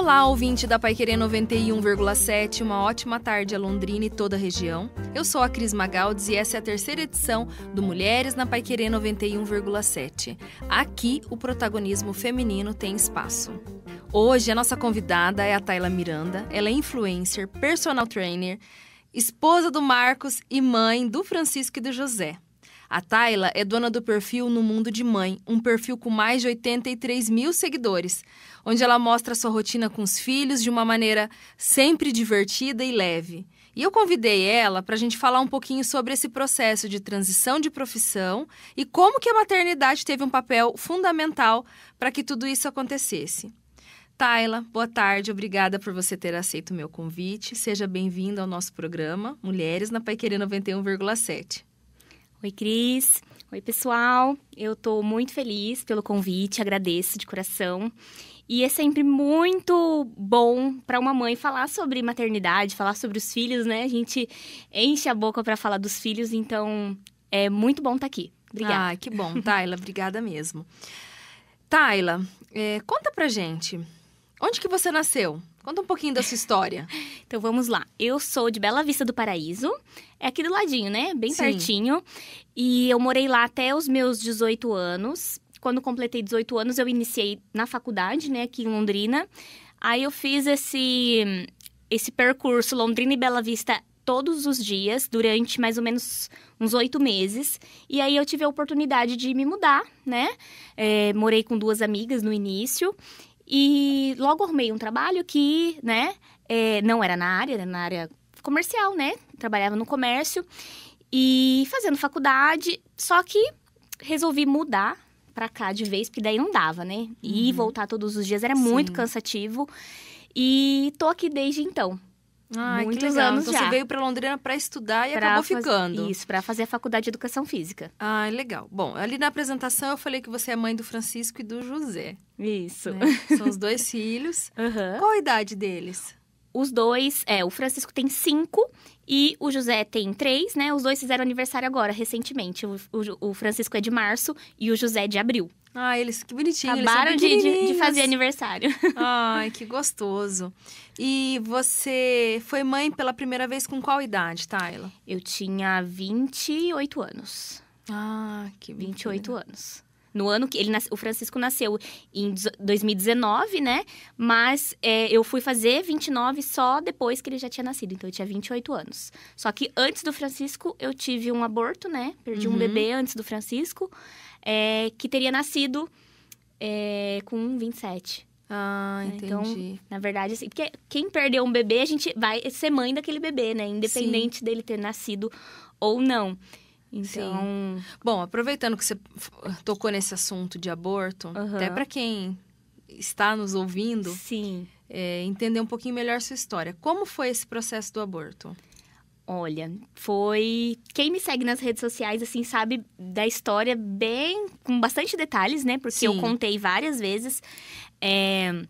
Olá, ouvinte da Paiquerê 91,7, uma ótima tarde a Londrina e toda a região. Eu sou a Cris Magaldes e essa é a terceira edição do Mulheres na Paiquerê 91,7. Aqui, o protagonismo feminino tem espaço. Hoje, a nossa convidada é a Tayla Miranda. Ela é influencer, personal trainer, esposa do Marcos e mãe do Francisco e do José. A Tayla é dona do perfil No Mundo de Mãe, um perfil com mais de 83 mil seguidores, onde ela mostra sua rotina com os filhos de uma maneira sempre divertida e leve. E eu convidei ela para a gente falar um pouquinho sobre esse processo de transição de profissão e como que a maternidade teve um papel fundamental para que tudo isso acontecesse. Tayla, boa tarde, obrigada por você ter aceito o meu convite. Seja bem-vinda ao nosso programa Mulheres na Paiquerê 91,7. Oi, Cris. Oi, pessoal. Eu estou muito feliz pelo convite, agradeço de coração. E é sempre muito bom para uma mãe falar sobre maternidade, falar sobre os filhos, né? A gente enche a boca para falar dos filhos, então é muito bom estar tá aqui. Obrigada. Ah, que bom, Tayla. obrigada mesmo. Tayla, é, conta pra gente. Onde que você nasceu? Conta um pouquinho da sua história. então vamos lá. Eu sou de Bela Vista do Paraíso. É aqui do ladinho, né? Bem Sim. pertinho. E eu morei lá até os meus 18 anos. Quando completei 18 anos, eu iniciei na faculdade, né, aqui em Londrina. Aí eu fiz esse esse percurso Londrina e Bela Vista todos os dias, durante mais ou menos uns oito meses. E aí eu tive a oportunidade de me mudar, né? É, morei com duas amigas no início. E logo arrumei um trabalho que, né, é, não era na área, era na área comercial, né? Trabalhava no comércio e fazendo faculdade, só que resolvi mudar para cá de vez, porque daí não dava, né? E uhum. voltar todos os dias era Sim. muito cansativo. E tô aqui desde então. Ah, Muitos anos então já. você veio para Londrina para estudar e pra acabou ficando. Isso, para fazer a faculdade de educação física. Ah, legal. Bom, ali na apresentação eu falei que você é mãe do Francisco e do José. Isso. Né? São os dois filhos. Uhum. Qual a idade deles? Os dois, é, o Francisco tem cinco e o José tem três, né? Os dois fizeram aniversário agora, recentemente. O, o, o Francisco é de março e o José é de abril. Ah, eles que bonitinho. Acabaram eles de, de, de, fazer aniversário. Ai, que gostoso. E você foi mãe pela primeira vez com qual idade, Tayla? Eu tinha 28 anos. Ah, que 28 anos. No ano que ele o Francisco nasceu em 2019, né? Mas é, eu fui fazer 29 só depois que ele já tinha nascido. Então eu tinha 28 anos. Só que antes do Francisco eu tive um aborto, né? Perdi uhum. um bebê antes do Francisco é, que teria nascido é, com 27. Ah, né, então, entendi. Então, na verdade, assim, porque quem perdeu um bebê, a gente vai ser mãe daquele bebê, né? Independente Sim. dele ter nascido ou não. Então. Sim. Bom, aproveitando que você tocou nesse assunto de aborto, uhum. até para quem está nos ouvindo, Sim. É, entender um pouquinho melhor sua história. Como foi esse processo do aborto? Olha, foi. Quem me segue nas redes sociais, assim, sabe da história bem. com bastante detalhes, né? Porque Sim. eu contei várias vezes. É...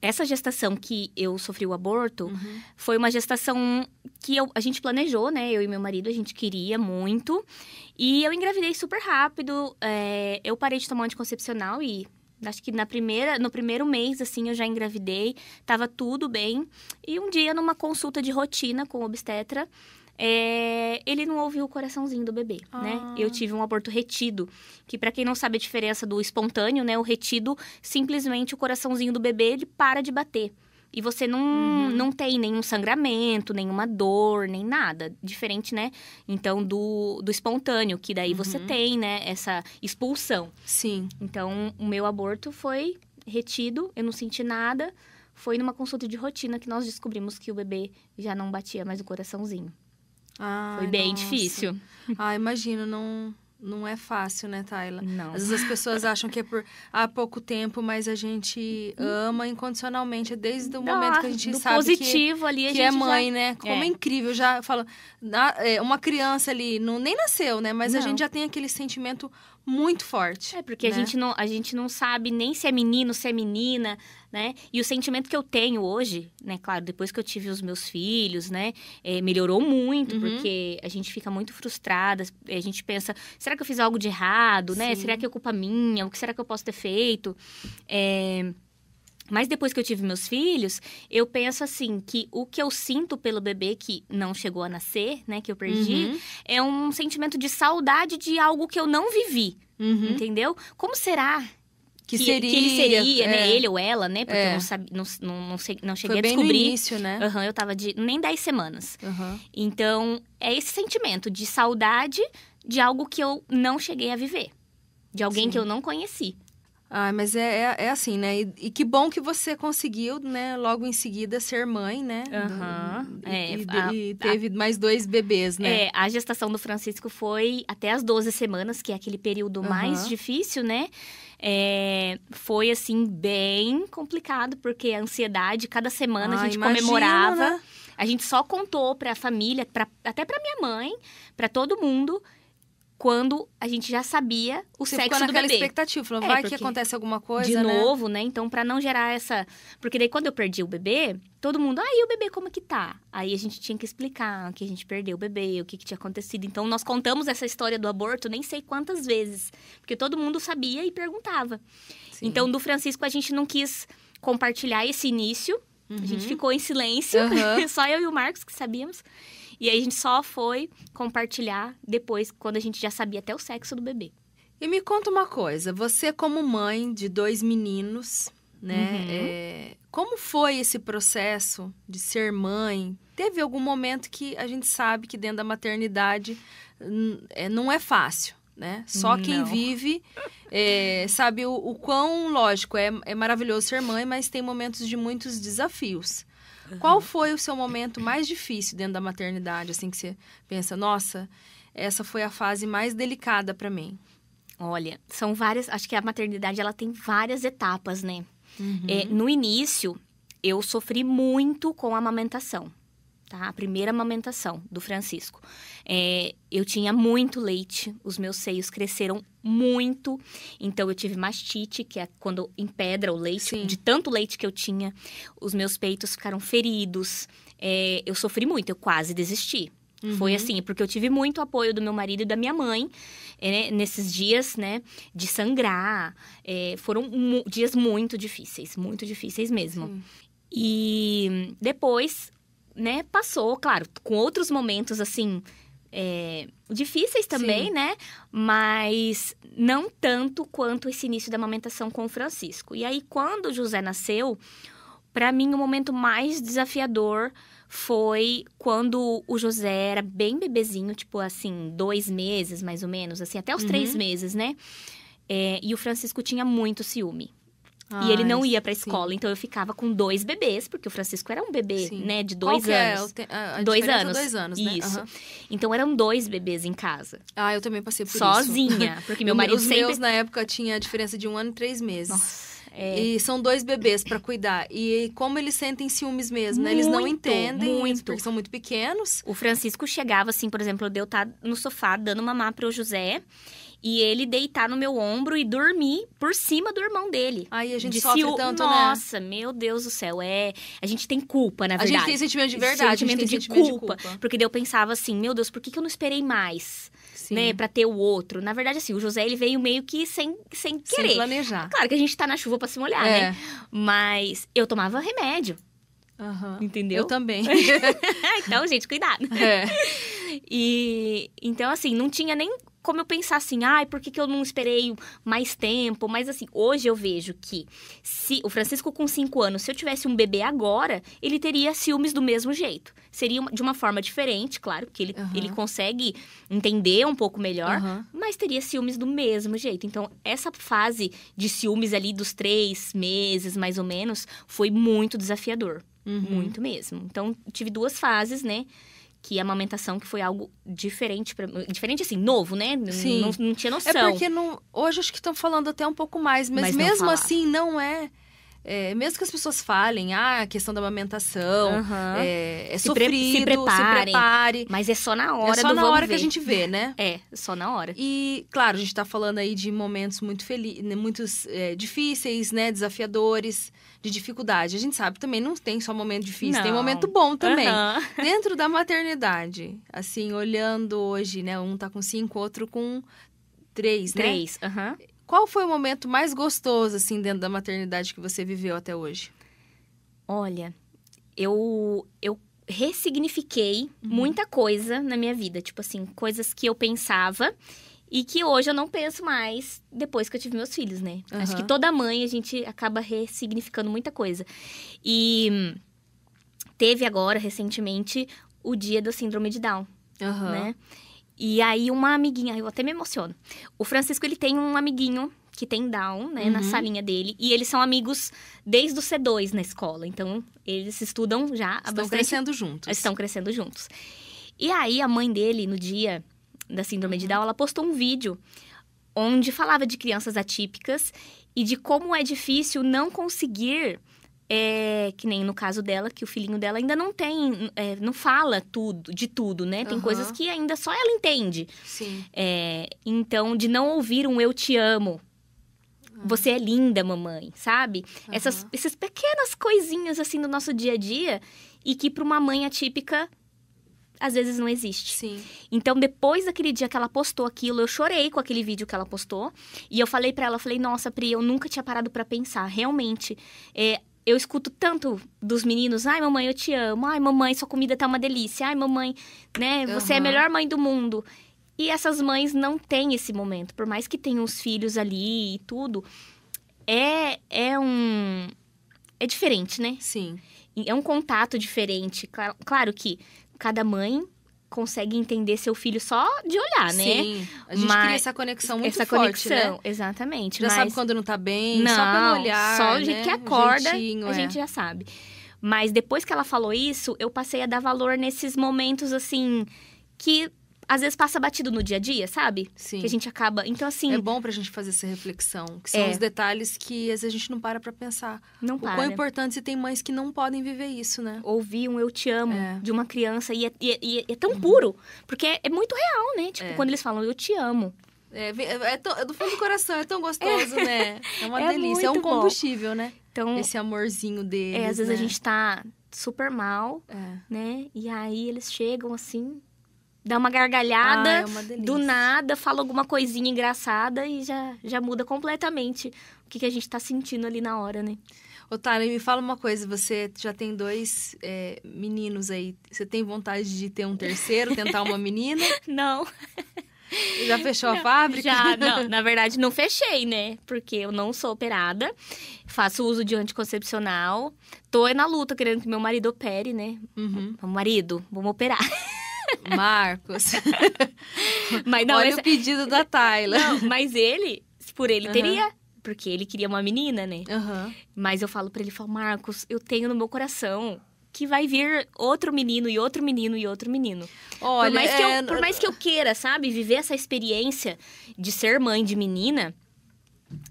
Essa gestação que eu sofri o aborto uhum. foi uma gestação que eu, a gente planejou, né? Eu e meu marido, a gente queria muito. E eu engravidei super rápido. É... Eu parei de tomar anticoncepcional e Acho que na primeira, no primeiro mês, assim, eu já engravidei, tava tudo bem. E um dia, numa consulta de rotina com o obstetra, é, ele não ouviu o coraçãozinho do bebê, ah. né? Eu tive um aborto retido, que para quem não sabe a diferença do espontâneo, né? O retido, simplesmente o coraçãozinho do bebê, ele para de bater. E você não, uhum. não tem nenhum sangramento, nenhuma dor, nem nada. Diferente, né? Então, do, do espontâneo, que daí uhum. você tem, né? Essa expulsão. Sim. Então, o meu aborto foi retido, eu não senti nada. Foi numa consulta de rotina que nós descobrimos que o bebê já não batia mais o coraçãozinho. Ah, foi bem nossa. difícil. Ah, imagino, não não é fácil, né, Tayla? Não. Às vezes as pessoas acham que é por há pouco tempo, mas a gente ama incondicionalmente desde o momento que a gente sabe positivo que, ali, que é mãe, já... né? Como é. é. incrível, já falo, é, uma criança ali não nem nasceu, né? Mas não. a gente já tem aquele sentimento muito forte. É porque né? a gente não a gente não sabe nem se é menino, se é menina, né? E o sentimento que eu tenho hoje, né? Claro, depois que eu tive os meus filhos, né? É, melhorou muito, uhum. porque a gente fica muito frustrada. A gente pensa, será que eu fiz algo de errado, né? Será que é culpa minha? O que será que eu posso ter feito? É... Mas depois que eu tive meus filhos, eu penso assim que o que eu sinto pelo bebê que não chegou a nascer, né, que eu perdi, uhum. é um sentimento de saudade de algo que eu não vivi. Uhum. Entendeu? Como será que, que, seria, que ele seria, né? é. né? Ele ou ela, né? Porque é. eu não, sabia, não, não, não, sei, não cheguei Foi a descobrir. Bem no início, né? Uhum, eu tava de nem 10 semanas. Uhum. Então, é esse sentimento de saudade de algo que eu não cheguei a viver. De alguém Sim. que eu não conheci. Ah, mas é, é, é assim, né? E, e, que bom que você conseguiu, né? Logo em seguida ser mãe, né? Uhum. E, é, e, a, e teve a, mais dois bebês, né? É, a gestação do Francisco foi até as 12 semanas, que é aquele período uhum. mais difícil, né? É, foi, assim, bem complicado, porque a ansiedade, cada semana ah, a gente comemorava. Né? A gente só contou pra família, pra, até pra minha mãe, para todo mundo quando a gente já sabia o Você sexo do bebê. expectativa, falou, é, vai que acontece alguma coisa, De né? novo, né? Então, para não gerar essa... Porque daí, quando eu perdi o bebê, todo mundo, ah, e o bebê como que tá? Aí a gente tinha que explicar que a gente perdeu o bebê, o que, que tinha acontecido. Então, nós contamos essa história do aborto nem sei quantas vezes. Porque todo mundo sabia e perguntava. Sim. Então, do Francisco, a gente não quis compartilhar esse início. Uhum. A gente uhum. ficou em silêncio. Uhum. Só eu e o Marcos que sabíamos. E aí a gente só foi compartilhar depois, quando a gente já sabia até o sexo do bebê. E me conta uma coisa, você como mãe de dois meninos, né? Uhum. É, como foi esse processo de ser mãe? Teve algum momento que a gente sabe que dentro da maternidade é, não é fácil, né? Só não. quem vive é, sabe o, o, quão, lógico, é, é maravilhoso ser mãe, mas tem momentos de muitos desafios. Qual foi o seu momento mais difícil dentro da maternidade, assim que você pensa, nossa, essa foi a fase mais delicada para mim? Olha, são várias. Acho que a maternidade ela tem várias etapas, né? Uhum. É, no início, eu sofri muito com a amamentação tá? A primeira amamentação do Francisco. É, eu tinha muito leite, os meus seios cresceram muito, então eu tive mastite, que é quando empedra o leite, Sim. de tanto leite que eu tinha, os meus peitos ficaram feridos. É, eu sofri muito, eu quase desisti. Uhum. Foi assim, porque eu tive muito apoio do meu marido e da minha mãe é, nesses dias, né, de sangrar. É, foram dias muito difíceis, muito difíceis mesmo. Sim. E depois né, passou, claro, com outros momentos assim. É, difíceis também, Sim. né? Mas não tanto quanto esse início da amamentação com o Francisco. E aí, quando o José nasceu, para mim o momento mais desafiador foi quando o José era bem bebezinho, tipo assim, dois meses mais ou menos, assim, até os uhum. três meses, né? É, e o Francisco tinha muito ciúme e ele não ia pra escola, sim. então eu ficava com dois bebês, porque o Francisco era um bebê, sim. né, de dois Qual anos. É? A, dois anos. dois anos, né? Isso. Uhum. Então eram dois bebês em casa. Ah, eu também passei por Sozinha, isso. Sozinha, porque meu marido Os sempre... meus, na época, tinha a diferença de um ano e três meses. Nossa. É. E são dois bebês para cuidar. E como eles sentem ciúmes mesmo, né? Eles não entendem muito. porque são muito pequenos. O Francisco chegava, assim, por exemplo, eu estar no sofá dando mamar pro José e ele deitar no meu ombro e dormir por cima do irmão dele. Aí a gente de sofre tanto, Nossa, né? Nossa, meu Deus do céu, é... A gente tem culpa, na verdade. A gente tem sentimento de verdade, sentimento, de, sentimento culpa, de, culpa. Porque daí eu pensava assim, meu Deus, por que, que eu não esperei mais? Sim. Né, pra ter o outro. Na verdade, assim, o José, ele veio meio que sem, sem querer. Sem planejar. Claro que a gente tá na chuva para se molhar, é. né? Mas eu tomava remédio. Uhum. Entendeu? Eu também. então, gente, cuidado. É. E então, assim, não tinha nem como eu pensar assim, ai, por que, que eu não esperei mais tempo? Mas assim, hoje eu vejo que se o Francisco com 5 anos, se eu tivesse um bebê agora, ele teria ciúmes do mesmo jeito. Seria de uma forma diferente, claro, porque ele, uhum. ele consegue entender um pouco melhor, uhum. mas teria ciúmes do mesmo jeito. Então, essa fase de ciúmes ali dos três meses, mais ou menos, foi muito desafiador. Uhum. Muito mesmo. Então, tive duas fases, né? Que a amamentação que foi algo diferente para diferente assim novo né? Sim. Não, não tinha noção. é porque não, hoje acho que estão falando até um pouco mais mas, mas mesmo assim não é é, mesmo que as pessoas falem, ah, a questão da amamentação, uhum. é, é se sofrido, se, prepare, se prepare. Mas é só na hora É só na hora ver. que a gente vê, né? É, só na hora. E, claro, a gente tá falando aí de momentos muito felizes, né, muitos é, difíceis, né? Desafiadores, de dificuldade. A gente sabe também não tem só momento difícil, não. tem momento bom também. Uhum. Dentro da maternidade, assim, olhando hoje, né? Um tá com cinco, outro com três, né? Três, aham. Uhum Qual foi o momento mais gostoso, assim, dentro da maternidade que você viveu até hoje? Olha, eu, eu ressignifiquei uhum. muita coisa na minha vida. Tipo assim, coisas que eu pensava e que hoje eu não penso mais depois que eu tive meus filhos, né? Uhum. Acho que toda mãe a gente acaba ressignificando muita coisa. E teve agora, recentemente, o dia do síndrome de Down, uhum. né? E aí uma amiguinha, eu até me emociono. O Francisco, ele tem um amiguinho que tem Down, né, uhum. na salinha dele. E eles são amigos desde o C2 na escola. Então, eles estudam já Estão bastante... crescendo juntos. Estão crescendo juntos. E aí, a mãe dele, no dia da síndrome de Down, ela postou um vídeo onde falava de crianças atípicas e de como é difícil não conseguir é, que nem no caso dela, que o filhinho dela ainda não tem, é, não fala tudo, de tudo, né? Tem uhum. coisas que ainda só ela entende. Sim. É, então, de não ouvir um eu te amo. Uhum. Você é linda, mamãe, sabe? Uhum. Essas, essas pequenas coisinhas assim do nosso dia a dia e que para uma mãe atípica às vezes não existe. Sim. Então, depois daquele dia que ela postou aquilo, eu chorei com aquele vídeo que ela postou. E eu falei para ela, falei, nossa, Pri, eu nunca tinha parado para pensar. Realmente, é, eu escuto tanto dos meninos, ai, mamãe, eu te amo. Ai, mamãe, sua comida tá uma delícia. Ai, mamãe, né, você uhum. é a melhor mãe do mundo. E essas mães não têm esse momento. Por mais que tenham os filhos ali e tudo, é, é um... É diferente, né? Sim. É um contato diferente. Claro que cada mãe consegue entender seu filho só de olhar, né? Sim, a gente mas, cria essa conexão muito essa forte, conexão, né? exatamente. Já mas... sabe quando não tá bem, não, só pelo olhar, Só o jeito né? que acorda, Jeitinho, a é. gente já sabe. Mas depois que ela falou isso, eu passei a dar valor nesses momentos, assim, que às vezes passa batido no dia a dia, sabe? Sim. Que a gente acaba. Então, assim. É bom pra gente fazer essa reflexão. Que são É. os detalhes que às vezes a gente não para pra pensar. Não O para. quão importante e tem mães que não podem viver isso, né? Ouvir um eu te amo É. Uhum. de uma criança e é, e é- e é tão puro. Porque é, é muito real, né? Tipo, É. quando eles falam eu te amo. É, é é do fundo do coração, é tão gostoso, né? É uma É delícia. É um muito bom. combustível, né? Então, Esse amorzinho deles. é, às vezes né? a gente tá super mal, É. né? E aí eles chegam assim, dá uma gargalhada. Ah, é uma do nada, fala alguma coisinha engraçada e já, já muda completamente o que, que a gente tá sentindo ali na hora, né? Otário, me fala uma coisa, você já tem dois é, meninos aí. Você tem vontade de ter um terceiro, tentar uma menina? Não, Já fechou a fábrica? já, não. Na verdade, não fechei, né? Porque eu não sou operada, faço uso de anticoncepcional. Tô na luta querendo que meu marido opere, né? Uhum. Marido, vamos operar. Marcos. Mas não, Olha esse- o pedido da Tayla. não, mas ele, por ele, Aham. teria. Porque ele queria uma menina, né? Aham. Mas eu falo pra ele, falo, Marcos, eu tenho no meu coração que vai vir outro menino e outro menino e outro menino. Olha, por, mais que é, eu, por mais que eu queira, sabe, viver essa experiência de ser mãe de menina,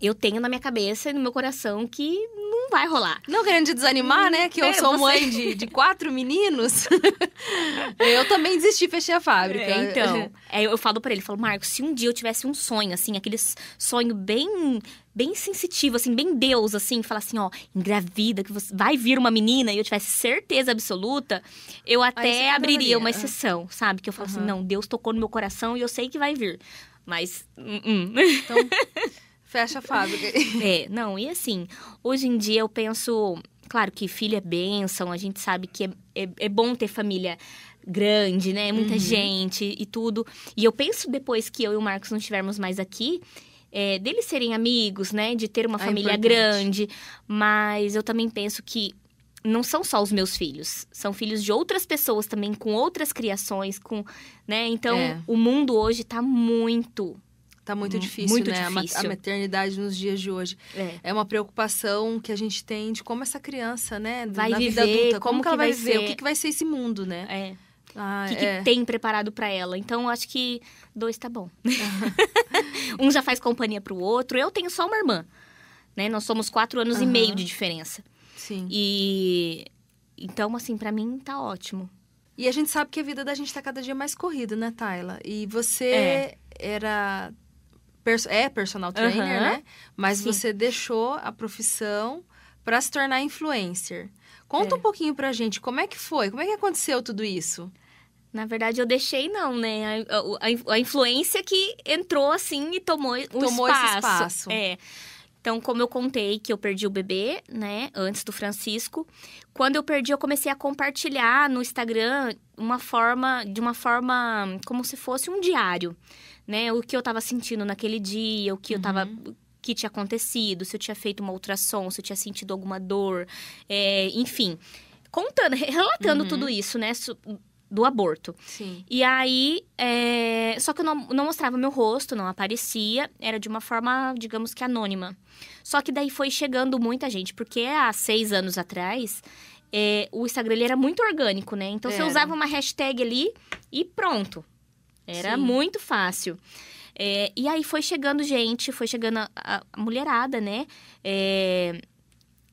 eu tenho na minha cabeça e no meu coração que não vai rolar. Não querendo te desanimar, né? Que eu É, sou você- mãe de, de quatro meninos. eu também desisti, fechei a fábrica. É, então, é, eu falo pra ele, falo, Marcos, se um dia eu tivesse um sonho, assim, aquele sonho bem, bem sensitivo, assim, bem Deus, assim, falar assim, ó, engravida, que você vai vir uma menina, e eu tivesse certeza absoluta, eu até abriria uma exceção, sabe? Que eu falo assim, Aham. não, Deus tocou no meu coração e eu sei que vai vir. Mas, hum, hum. Então, fecha a fábrica. É, não, e assim, hoje em dia eu penso, claro que filho é bênção, a gente sabe que é, é, é bom ter família grande, né? Muita Uhum. gente e tudo. E eu penso depois que eu e o Marcos não estivermos mais aqui, é, deles serem amigos, né? De ter uma É família importante. grande. Mas eu também penso que não são só os meus filhos, são filhos de outras pessoas também, com outras criações, com, né? Então, É. o mundo hoje tá muito, Tá muito Hum, difícil, muito né? a ma- A difícil. maternidade nos dias de hoje. é, É uma preocupação que a gente tem de como essa criança, né? Vai na vida viver, adulta, como, como que ela vai viver, o ser. que, que vai ser esse mundo, né? é. Ah, O que, que é. tem preparado pra ela. Então, acho que dois tá bom. um já faz companhia pro outro. Eu tenho só uma irmã, né? Nós somos quatro anos e Aham. meio de diferença. Sim. E... Então, assim, pra mim tá ótimo. E a gente sabe que a vida da gente tá cada dia mais corrida, né, Tayla? E você É. era. Pers- É personal trainer, Aham. né? Mas Sim. você deixou a profissão para se tornar influencer. Conta É. um pouquinho pra gente, como é que foi? Como é que aconteceu tudo isso? Na verdade, eu deixei não, né? A, a, a influência que entrou assim e tomou o tomou espaço. esse espaço. É. Então, como eu contei que eu perdi o bebê, né, antes do Francisco, quando eu perdi, eu comecei a compartilhar no Instagram uma forma, de uma forma como se fosse um diário, né? O que eu tava sentindo naquele dia, o que eu tava Uhum. que tinha acontecido, se eu tinha feito uma ultrassom, se eu tinha sentido alguma dor, é, enfim, contando, relatando Uhum. tudo isso, né, do aborto. Sim. E aí, é, só que eu não, não mostrava meu rosto, não aparecia, era de uma forma, digamos que anônima. Só que daí foi chegando muita gente, porque há seis anos atrás, é, o Instagram era muito orgânico, né? Então você Era. usava uma hashtag ali e pronto. Era Sim. muito fácil. É, e aí foi chegando gente, foi chegando a, a- a mulherada, né? É,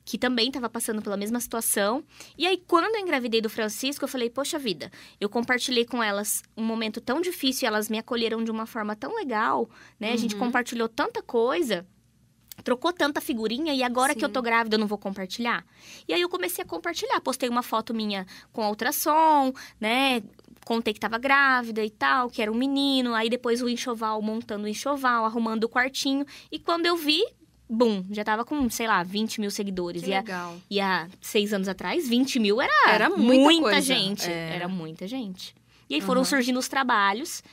que também estava passando pela mesma situação. E aí, quando eu engravidei do Francisco, eu falei, poxa vida, eu compartilhei com elas um momento tão difícil e elas me acolheram de uma forma tão legal, né? A gente Uhum. compartilhou tanta coisa. Trocou tanta figurinha e agora que eu Sim. tô grávida eu não vou compartilhar? E aí eu comecei a compartilhar. Postei uma foto minha com a ultrassom, né? Contei que tava grávida e tal, que era um menino. Aí depois o enxoval, montando o enxoval, arrumando o quartinho. E quando eu vi, bum, já tava com, sei lá, 20 mil seguidores. Que E, a- legal. e há seis anos atrás, 20 mil era, Era muita coisa. gente. É. Era muita gente. E aí foram Aham. surgindo os trabalhos.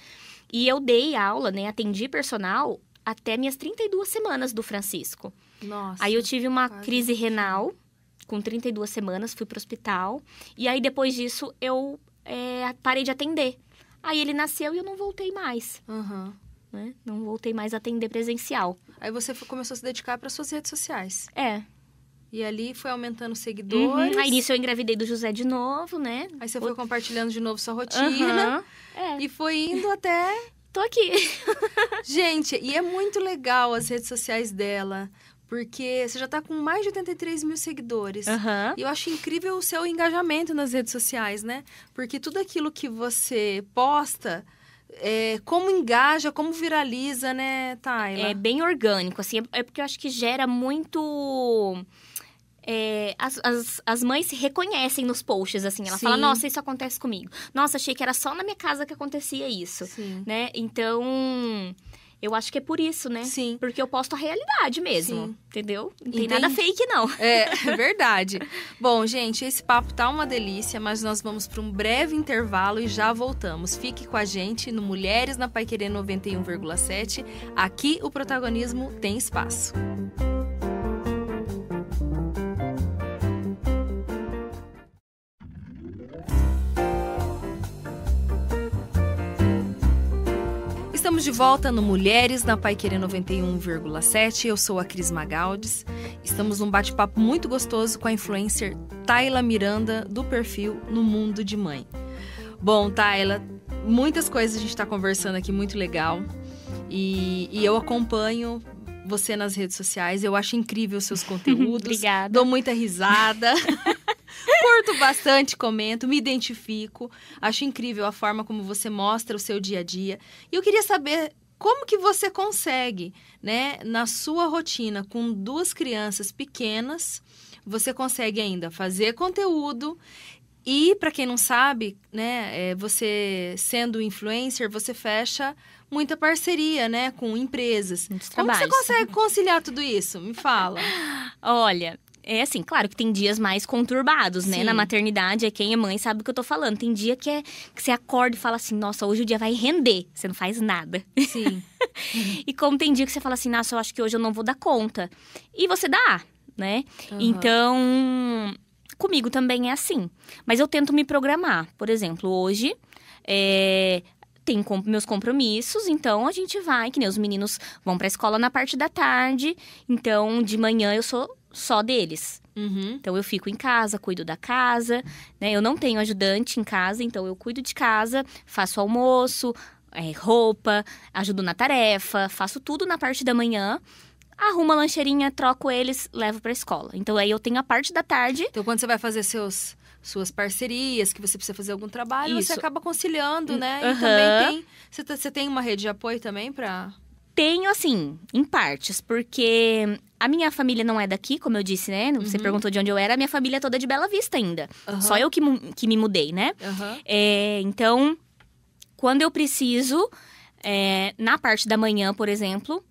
E eu dei aula, né? Atendi personal até minhas 32 semanas do Francisco. Nossa. Aí eu tive uma quase crise renal com 32 semanas, fui pro hospital. E aí depois disso eu é, parei de atender. Aí ele nasceu e eu não voltei mais, Aham. né? Não voltei mais a atender presencial. Aí você começou a se dedicar para suas redes sociais. É. E ali foi aumentando os Uhum. seguidores. Aí nisso eu engravidei do José de novo, né? Aí você foi compartilhando de novo sua rotina. Aham. É. E foi indo até. Tô aqui. Gente, e é muito legal as redes sociais dela. Porque você já tá com mais de 83 mil seguidores. Aham. E eu acho incrível o seu engajamento nas redes sociais, né? Porque tudo aquilo que você posta, é, como engaja, como viraliza, né, Tayla? É bem orgânico, assim. É é porque eu acho que gera muito. É, as, as, as mães se reconhecem nos posts, assim. Ela fala, Sim. nossa, isso acontece comigo. Nossa, achei que era só na minha casa que acontecia isso. Sim. Né? Então, eu acho que é por isso, né? Sim. Porque eu posto a realidade mesmo. Sim. Entendeu? Não tem Entendi. nada fake, não. É, é verdade. Bom, gente, esse papo tá uma delícia, mas nós vamos para um breve intervalo e já voltamos. Fique com a gente no Mulheres na Paiquerê 91,7. Aqui o protagonismo tem espaço. Estamos de volta no Mulheres na Paiquerê 91,7. Eu sou a Cris Magaldes. Estamos num bate-papo muito gostoso com a influencer Tayla Miranda, do perfil No Mundo de Mãe. Bom, Tayla, muitas coisas a gente está conversando aqui, muito legal. E, e eu acompanho você nas redes sociais. Eu acho incrível os seus conteúdos. Obrigada. Dou muita risada. Curto bastante, comento, me identifico. Acho incrível a forma como você mostra o seu dia a dia. E eu queria saber como que você consegue, né, na sua rotina com duas crianças pequenas, você consegue ainda fazer conteúdo e para quem não sabe, né, é, você sendo influencer, você fecha muita parceria, né, com empresas. Muitos Como você consegue conciliar tudo isso? Me fala. Olha, é assim, claro que tem dias mais conturbados, né? Sim. Na maternidade, é quem é mãe sabe o que eu tô falando. Tem dia que, é, que você acorda e fala assim, nossa, hoje o dia vai render. Você não faz nada. Sim. E como tem dia que você fala assim, nossa, eu acho que hoje eu não vou dar conta. E você dá, né? Aham. Então, comigo também é assim. Mas eu tento me programar. Por exemplo, hoje, é, tem com- meus compromissos, então a gente vai, que nem os meninos vão pra escola na parte da tarde. Então, de manhã eu sou só deles. Uhum. Então eu fico em casa, cuido da casa, né? Eu não tenho ajudante em casa, então eu cuido de casa, faço almoço, é, roupa, ajudo na tarefa, faço tudo na parte da manhã. Arrumo a lancheirinha, troco eles, levo pra escola. Então aí eu tenho a parte da tarde. Então, quando você vai fazer seus, suas parcerias, que você precisa fazer algum trabalho, você Isso. acaba conciliando, né? E Aham. também tem. Você, tá- você tem uma rede de apoio também pra. Tenho, assim, em partes, porque a minha família não é daqui, como eu disse, né? Você Uhum. perguntou de onde eu era, a minha família é toda de Bela Vista ainda. Aham. Só eu que, que me mudei, né? É, então, quando eu preciso, é, na parte da manhã, por exemplo,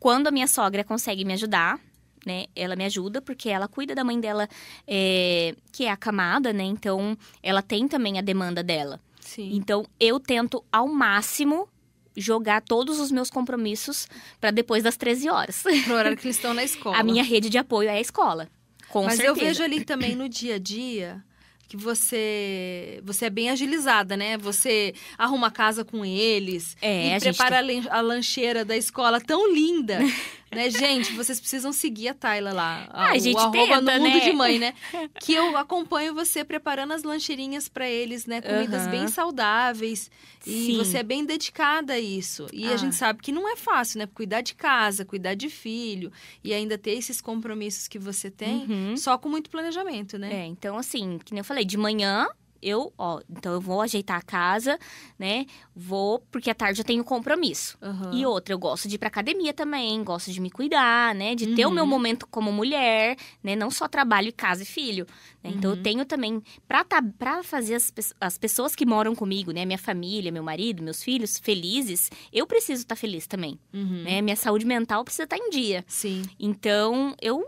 quando a minha sogra consegue me ajudar, né? Ela me ajuda porque ela cuida da mãe dela, é, que é acamada, né? Então, ela tem também a demanda dela. Sim. Então, eu tento ao máximo jogar todos os meus compromissos para depois das 13 horas. Pro horário que eles estão na escola. A minha rede de apoio é a escola. Com Mas certeza. eu vejo ali também no dia a dia que você você é bem agilizada, né? Você arruma a casa com eles É, e gente prepara lan- a lancheira da escola tão linda. né, gente, vocês precisam seguir a Tayla lá. Ah, a o gente arroba tenta, no mundo né? de mãe, né? Que eu acompanho você preparando as lancheirinhas pra eles, né? Comidas Aham. bem saudáveis. E Sim. você é bem dedicada a isso. E a Ah. gente sabe que não é fácil, né? Cuidar de casa, cuidar de filho e ainda ter esses compromissos que você tem, Uhum. só com muito planejamento, né? É, então assim, que nem eu falei, de manhã eu, ó, então eu vou ajeitar a casa, né? Vou, porque à tarde eu tenho compromisso. Aham. E outra, eu gosto de ir pra academia também, gosto de me cuidar, né? De ter o meu Uhum. momento como mulher, né? Não só trabalho e casa e filho. né? Então, Uhum. eu tenho também, pra, tá, pra fazer as, as pessoas que moram comigo, né? Minha família, meu marido, meus filhos felizes, eu preciso estar feliz também, Uhum. né? Minha saúde mental precisa estar em dia. Sim. Então, eu,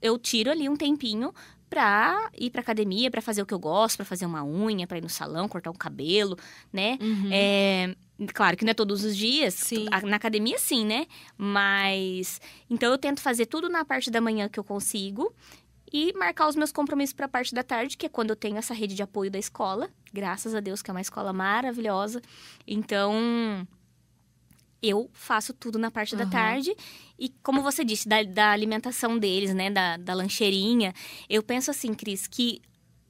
eu tiro ali um tempinho pra ir pra academia, pra fazer o que eu gosto, pra fazer uma unha, pra ir no salão, cortar um cabelo, né? Uhum. É, claro que não é todos os dias. Sim. Na academia, sim, né? Mas. Então eu tento fazer tudo na parte da manhã que eu consigo. E marcar os meus compromissos para a parte da tarde, que é quando eu tenho essa rede de apoio da escola. Graças a Deus, que é uma escola maravilhosa. Então, eu faço tudo na parte da Aham. tarde. E como você disse, da, da alimentação deles, né? Da, da lancheirinha. Eu penso assim, Cris, que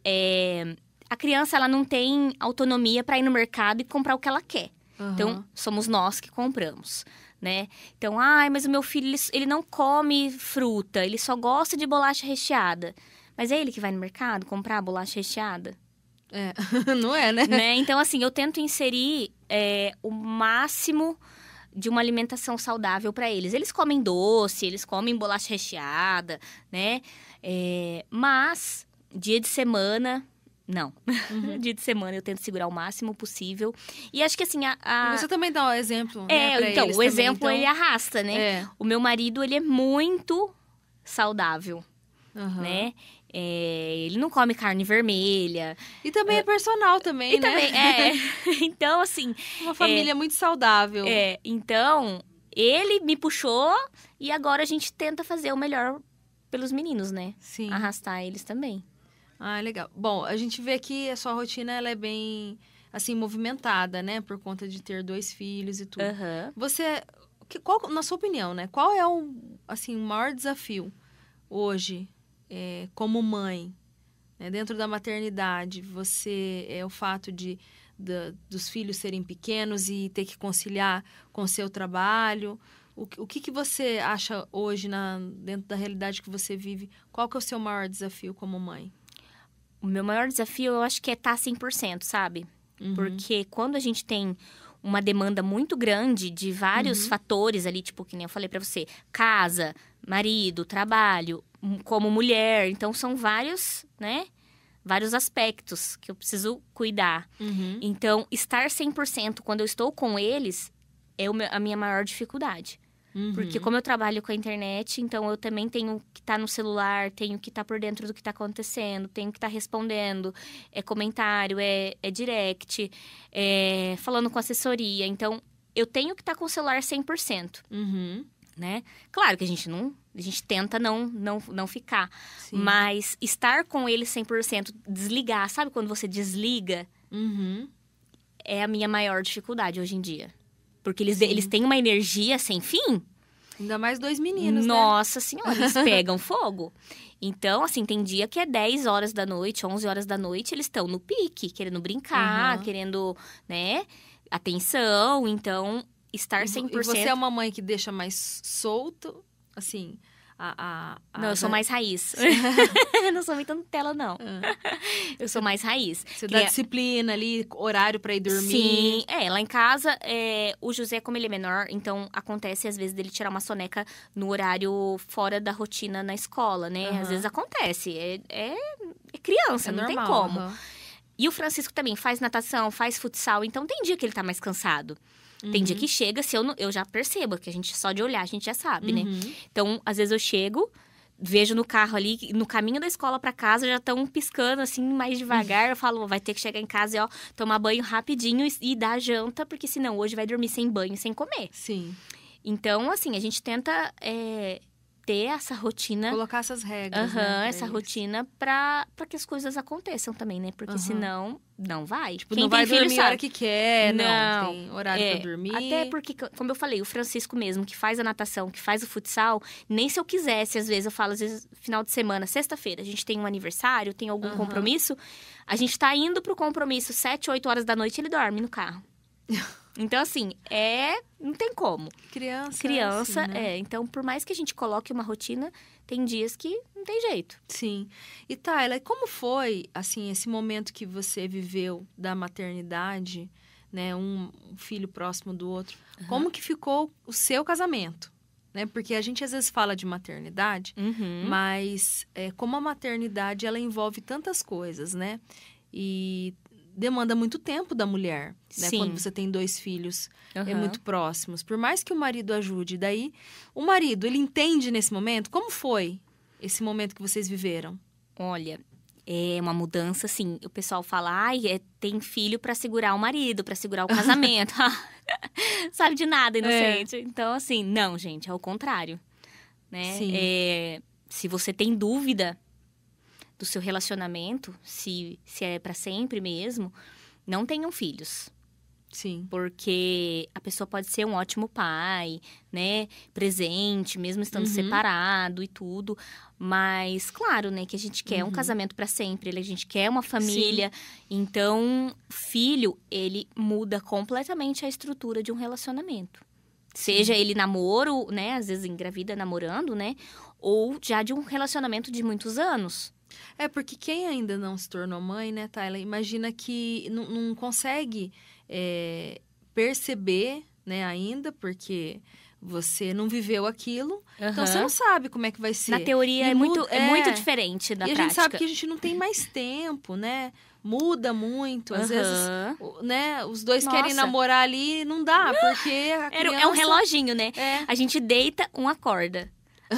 é, a criança ela não tem autonomia para ir no mercado e comprar o que ela quer. Então, Aham. somos nós que compramos, né? Então, ai, mas o meu filho, ele, ele não come fruta, ele só gosta de bolacha recheada. Mas é ele que vai no mercado comprar a bolacha recheada, É. não é, né? né? Então, assim, eu tento inserir é, o máximo de uma alimentação saudável para eles. Eles comem doce, eles comem bolacha recheada, né? É, mas, dia de semana... Não. Uhum. dia de semana eu tento segurar o máximo possível. E acho que assim, a... a- você também dá o exemplo, né? é, pra então, o também, exemplo então- ele arrasta, né? É. O meu marido, ele é muito saudável, Aham. né? É, ele não come carne vermelha. E também é personal também, E né? também, é. Então, assim, Uma família muito saudável. é, então, ele me puxou e agora a gente tenta fazer o melhor pelos meninos, né? Sim. Arrastar eles também. Ah, legal. Bom, a gente vê que a sua rotina ela é bem assim movimentada, né, por conta de ter dois filhos e tudo. Aham. Você, que- qual, na sua opinião, né? Qual é o assim o maior desafio hoje é, como mãe, né, dentro da maternidade? Você é o fato de da- dos filhos serem pequenos e ter que conciliar com o seu trabalho. O, que- o que, que você acha hoje na, dentro da realidade que você vive? Qual que é o seu maior desafio como mãe? O meu maior desafio, eu acho que é estar 100%, sabe? Uhum. Porque quando a gente tem uma demanda muito grande de vários Uhum. fatores ali, tipo, que nem eu falei pra você, casa, marido, trabalho, como mulher, então são vários, né? Vários aspectos que eu preciso cuidar. Uhum. Então, estar 100% quando eu estou com eles é a minha maior dificuldade. Porque Uhum. como eu trabalho com a internet, então eu também tenho que estar no celular, tenho que estar por dentro do que está acontecendo, tenho que estar respondendo, é comentário, é, é direct, é falando com assessoria. Então, eu tenho que estar com o celular 100%, Uhum. né? Claro que a gente não, a gente tenta não não, não ficar, Sim. mas estar com ele 100%, desligar, sabe quando você desliga? Uhum. É a minha maior dificuldade hoje em dia. Porque eles, Sim. eles têm uma energia sem fim Ainda mais dois meninos, né? Nossa senhora, eles pegam fogo. Então, assim, tem dia que é 10 horas da noite, 11 horas da noite, eles estão no pique, querendo brincar, Aham. querendo, né, atenção. Então, estar E vo- 100%... E você é uma mãe que deixa mais solto, assim, a... a, a Não, eu sou mais raiz. eu não sou muito Nutella, não. Ah, Eu sou mais raiz. Você dá é- disciplina ali, horário pra ir dormir. Sim, é, lá em casa, é, o José, como ele é menor, então acontece às vezes dele tirar uma soneca no horário fora da rotina na escola, né? Aham. Às vezes acontece, é, é, é criança, É não normal. tem como. aham. E o Francisco também faz natação, faz futsal, então tem dia que ele tá mais cansado. Uhum. Tem dia uhum. que chega, se eu, não, eu já percebo, que a gente só de olhar a gente já sabe, né? uhum. né? Então, às vezes eu chego, vejo no carro ali, no caminho da escola para casa, já estão piscando assim mais devagar. Eu falo, vai ter que chegar em casa e ó, tomar banho rapidinho e, e dar janta, porque senão hoje vai dormir sem banho, sem comer. Sim. Então, assim, a gente tenta é, ter essa rotina. Colocar essas regras. Uhum, né, essa eles. rotina pra, pra que as coisas aconteçam também, né? Porque uhum. senão não vai. Tipo, Quem não vai dormir a hora que quer, não. não tem horário é, pra dormir. Até porque, como eu falei, o Francisco mesmo, que faz a natação, que faz o futsal, nem se eu quisesse, às vezes eu falo, às vezes, final de semana, sexta-feira, a gente tem um aniversário, tem algum uhum. compromisso, a gente tá indo pro compromisso sete, oito horas da noite, ele dorme no carro. Então, assim, é. Não tem como. Criança. Criança, é, assim, né? é. Então, por mais que a gente coloque uma rotina, tem dias que não tem jeito. Sim. E Tayla, como foi, assim, esse momento que você viveu da maternidade, né? Um, filho próximo do outro. Uhum. Como que ficou o seu casamento? Né? Porque a gente às vezes fala de maternidade, uhum. mas é, como a maternidade ela envolve tantas coisas, né? E demanda muito tempo da mulher, né? Sim. Quando você tem dois filhos uhum. é muito próximos. Por mais que o marido ajude, daí o marido, ele entende nesse momento como foi esse momento que vocês viveram? Olha, é uma mudança assim. O pessoal fala, ai, é, tem filho para segurar o marido, para segurar o casamento. Sabe de nada, inocente. É. Então, assim, não, gente, é o contrário. Né? É, se você tem dúvida do seu relacionamento, se, se é para sempre mesmo, não tenham filhos. Sim. Porque a pessoa pode ser um ótimo pai, né? Presente, mesmo estando uhum. separado e tudo. Mas, claro, né? Que a gente quer uhum. um casamento para sempre, a gente quer uma família. Sim. Então, filho, ele muda completamente a estrutura de um relacionamento. Seja ele namoro, né? Às vezes engravida namorando, né? Ou já de um relacionamento de muitos anos. É, porque quem ainda não se tornou mãe, né, Tayla, imagina que não, consegue é, perceber, né, ainda, porque você não viveu aquilo, uhum. então você não sabe como é que vai ser. Na teoria é muito, é, é, muito diferente da e prática. a gente sabe que a gente não tem mais tempo, né? Muda muito, às uhum. vezes, né? Os dois Nossa. querem namorar ali, não dá, porque a criança... É um reloginho, né? É. A gente deita, um acorda.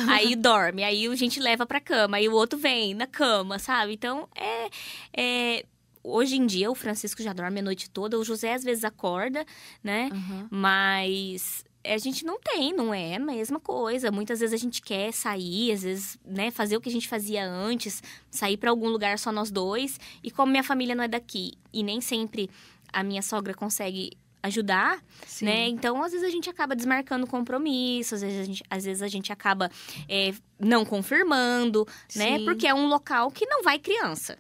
Aí dorme, aí a gente leva pra cama, aí o outro vem na cama, sabe? Então, é, é hoje em dia o Francisco já dorme a noite toda, o José às vezes acorda, né? Uhum. Mas a gente não tem, não é a mesma coisa. Muitas vezes a gente quer sair, às vezes, né, fazer o que a gente fazia antes, sair para algum lugar só nós dois. E como minha família não é daqui e nem sempre a minha sogra consegue ajudar, Sim. né? Então, às vezes a gente acaba desmarcando compromisso, às vezes a gente, às vezes a gente acaba é, não confirmando, né? Sim. né? Porque é um local que não vai criança,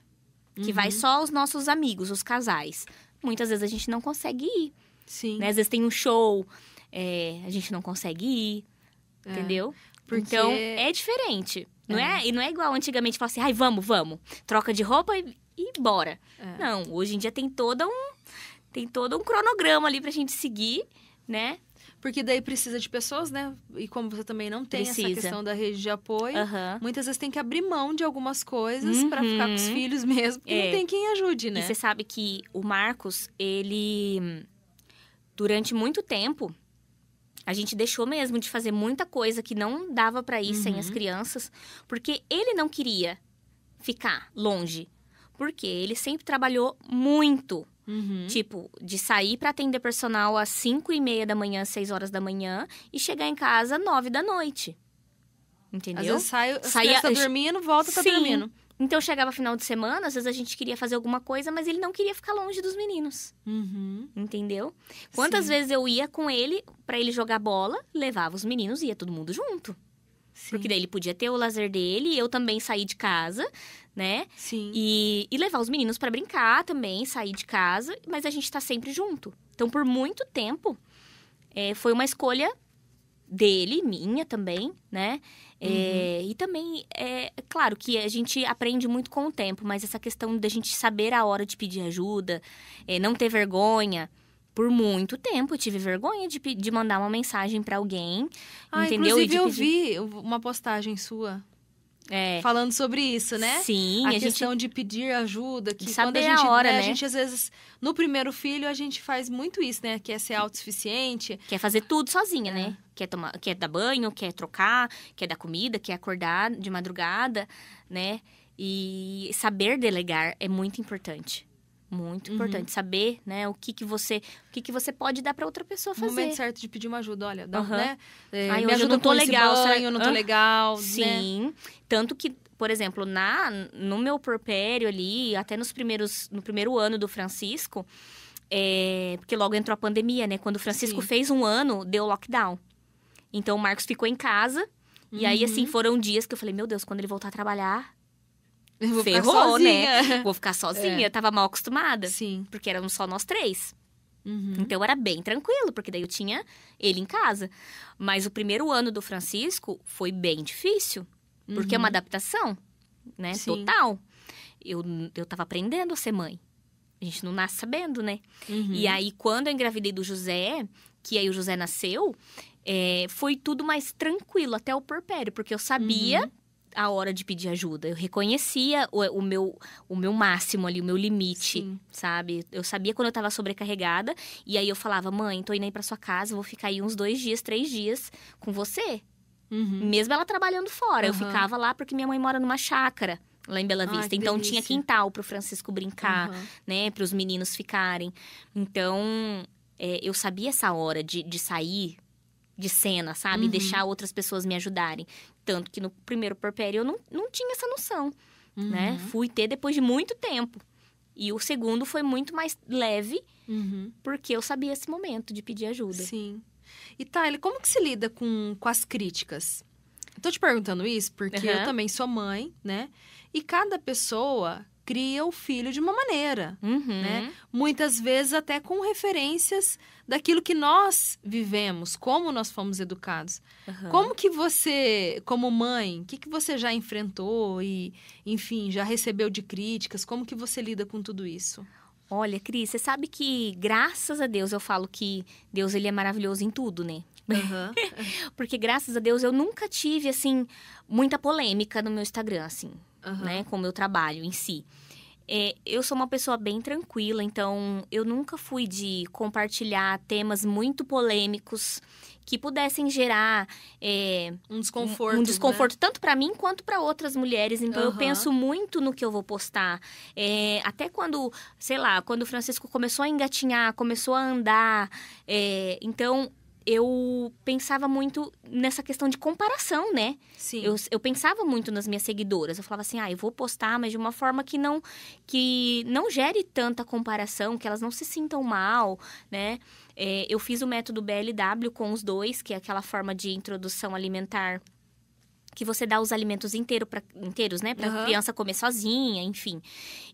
que uhum. vai só os nossos amigos, os casais. Muitas vezes a gente não consegue ir. Sim. Né? Às vezes tem um show, é, a gente não consegue ir, é. entendeu? Porque... Então, é diferente. Não é. é. E não é igual antigamente, falar assim, ai, vamos, vamos. Troca de roupa e, e bora. É. Não, hoje em dia tem toda um tem todo um cronograma ali pra gente seguir, né? Porque daí precisa de pessoas, né? E como você também não tem precisa. essa questão da rede de apoio, uhum. muitas vezes tem que abrir mão de algumas coisas uhum. para ficar com os filhos mesmo, porque é. não tem quem ajude, né? E você sabe que o Marcos, ele durante muito tempo a gente deixou mesmo de fazer muita coisa que não dava para ir uhum. sem as uhum. crianças, porque ele não queria ficar longe. Porque ele sempre trabalhou muito Uhum. Tipo, de sair para atender personal às 5 e meia da manhã, 6 horas da manhã e chegar em casa às 9 da noite. Entendeu? Às vezes sai, Saía... tá dormindo, volta, tá Sim. dormindo. Então chegava final de semana, às vezes a gente queria fazer alguma coisa, mas ele não queria ficar longe dos meninos. Uhum. Entendeu? Quantas Sim. vezes eu ia com ele para ele jogar bola, levava os meninos e ia todo mundo junto. Sim. Porque daí ele podia ter o lazer dele, eu também sair de casa, né? Sim. E, e levar os meninos para brincar também, sair de casa, mas a gente tá sempre junto. Então, por muito tempo, é, foi uma escolha dele, minha também, né? É, uhum. e também, é, é claro que a gente aprende muito com o tempo, mas essa questão da gente saber a hora de pedir ajuda, é, não ter vergonha. Por muito tempo eu tive vergonha de, de mandar uma mensagem para alguém, ah, entendeu? Inclusive, eu vi uma postagem sua é. falando sobre isso, né? Sim, a, a questão gente... de pedir ajuda, que Saber quando a gente, a hora, né, né? a gente às vezes no primeiro filho a gente faz muito isso, né? Quer ser autossuficiente, quer fazer tudo sozinha, né? é. né? Quer tomar, quer dar banho, quer trocar, quer dar comida, quer acordar de madrugada, né? E saber delegar é muito importante. Muito uhum. importante saber, né, o que que você, o que que você pode dar para outra pessoa fazer. O momento certo de pedir uma ajuda, olha, dá, uhum. né? É, Ai, me ajuda eu não tô legal, banho, eu não tô legal, Sim. Né? Tanto que, por exemplo, na no meu porpério ali, até nos primeiros no primeiro ano do Francisco, é, porque logo entrou a pandemia, né? Quando o Francisco Sim. fez um ano, deu lockdown. Então o Marcos ficou em casa. Uhum. E aí, assim, uhum. foram dias que eu falei, meu Deus, quando ele voltar a trabalhar, Vou Ferrou, né? Vou ficar sozinha. É. Tava mal acostumada. Sim. Porque éramos só nós três. Uhum. Então era bem tranquilo, porque daí eu tinha ele em casa. Mas o primeiro ano do Francisco foi bem difícil. Porque uhum. é uma uhum. adaptação, né? Sim. Total. Eu, eu tava aprendendo a ser mãe. A gente não nasce sabendo, né? Uhum. E aí, quando eu engravidei do José, que aí o José nasceu, é, foi tudo mais tranquilo, até o porpério, porque eu sabia Uhum. A hora de pedir ajuda. Eu reconhecia o, o, meu, o meu máximo ali, o meu limite, Sim. sabe? Eu sabia quando eu tava sobrecarregada. E aí eu falava, mãe, tô indo aí pra sua casa, vou ficar aí uns dois dias, três dias com você. Uhum. Mesmo ela trabalhando fora. Eu Aham. ficava lá porque minha mãe mora numa chácara. Lá em Bela Ai, Vista. que então delícia. tinha quintal pro Francisco brincar, Aham. né? Para os meninos ficarem. Então, é, eu sabia essa hora de, de sair de cena, sabe? Uhum. E deixar outras pessoas me ajudarem. Tanto que no primeiro porpério eu não, não tinha essa noção, né? Uhum. Fui ter depois de muito tempo. E o segundo foi muito mais leve, Uhum. porque eu sabia esse momento de pedir ajuda. Sim. E Tyler, como que se lida com, com as críticas? Tô te perguntando isso porque eu Aham. também sou mãe, né? E cada pessoa cria o filho de uma maneira. Uhum. né? Muitas vezes até com referências daquilo que nós vivemos, como nós fomos educados. Aham. Como que você, como mãe, o que, que você já enfrentou e, enfim, já recebeu de críticas? Como que você lida com tudo isso? Olha, Cris, você sabe que, graças a Deus, eu falo que Deus ele é maravilhoso em tudo, né? Porque, graças a Deus, eu nunca tive, assim, muita polêmica no meu Instagram, assim, Aham. né? Com o meu trabalho em si. É, eu sou uma pessoa bem tranquila, então eu nunca fui de compartilhar temas muito polêmicos que pudessem gerar é, Um desconforto. um né? desconforto tanto para mim quanto para outras mulheres. Então eu Aham. penso muito no que eu vou postar. É, até quando, sei lá, quando o Francisco começou a engatinhar, começou a andar, é, então eu pensava muito nessa questão de comparação, né? Sim. Eu, eu pensava muito nas minhas seguidoras. Eu falava assim, ah, eu vou postar, mas de uma forma que não que não gere tanta comparação, que elas não se sintam mal, né? É, eu fiz o método BLW com os dois, que é aquela forma de introdução alimentar que você dá os alimentos inteiro pra, inteiros, né? Pra Aham. criança comer sozinha, enfim.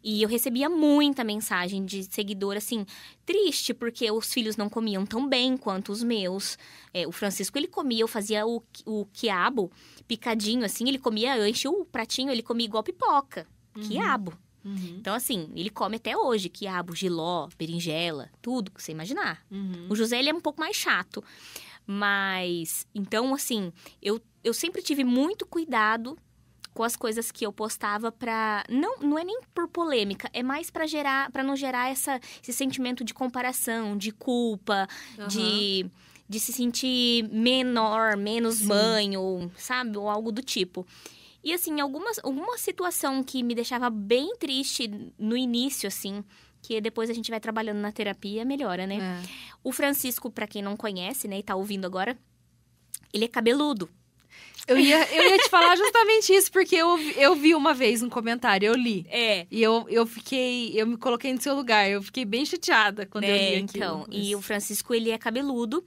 E eu recebia muita mensagem de seguidor, assim, triste, porque os filhos não comiam tão bem quanto os meus. É, o Francisco, ele comia, eu fazia o, o quiabo picadinho, assim, ele comia, eu enchi o pratinho, ele comia igual pipoca. Quiabo. Uhum. Então, assim, ele come até hoje quiabo, giló, berinjela, tudo que você imaginar. Uhum. O José, ele é um pouco mais chato. Mas, então, assim, eu, eu sempre tive muito cuidado com as coisas que eu postava pra... Não, não é nem por polêmica, é mais pra gerar, para não gerar essa, esse sentimento de comparação, de culpa, Aham. de, de se sentir menor, menos Sim. mãe, ou, sabe, ou algo do tipo. E assim, algumas, alguma situação que me deixava bem triste no início, assim, que depois a gente vai trabalhando na terapia, melhora, né? É. O Francisco, pra quem não conhece, né, e tá ouvindo agora, ele é cabeludo. Eu, ia, eu ia te falar justamente isso, porque eu, eu vi uma vez um comentário, eu li. É. E eu, eu fiquei, eu me coloquei no seu lugar, eu fiquei bem chateada quando eu li É, aquilo. então, e Mas- o Francisco, ele é cabeludo.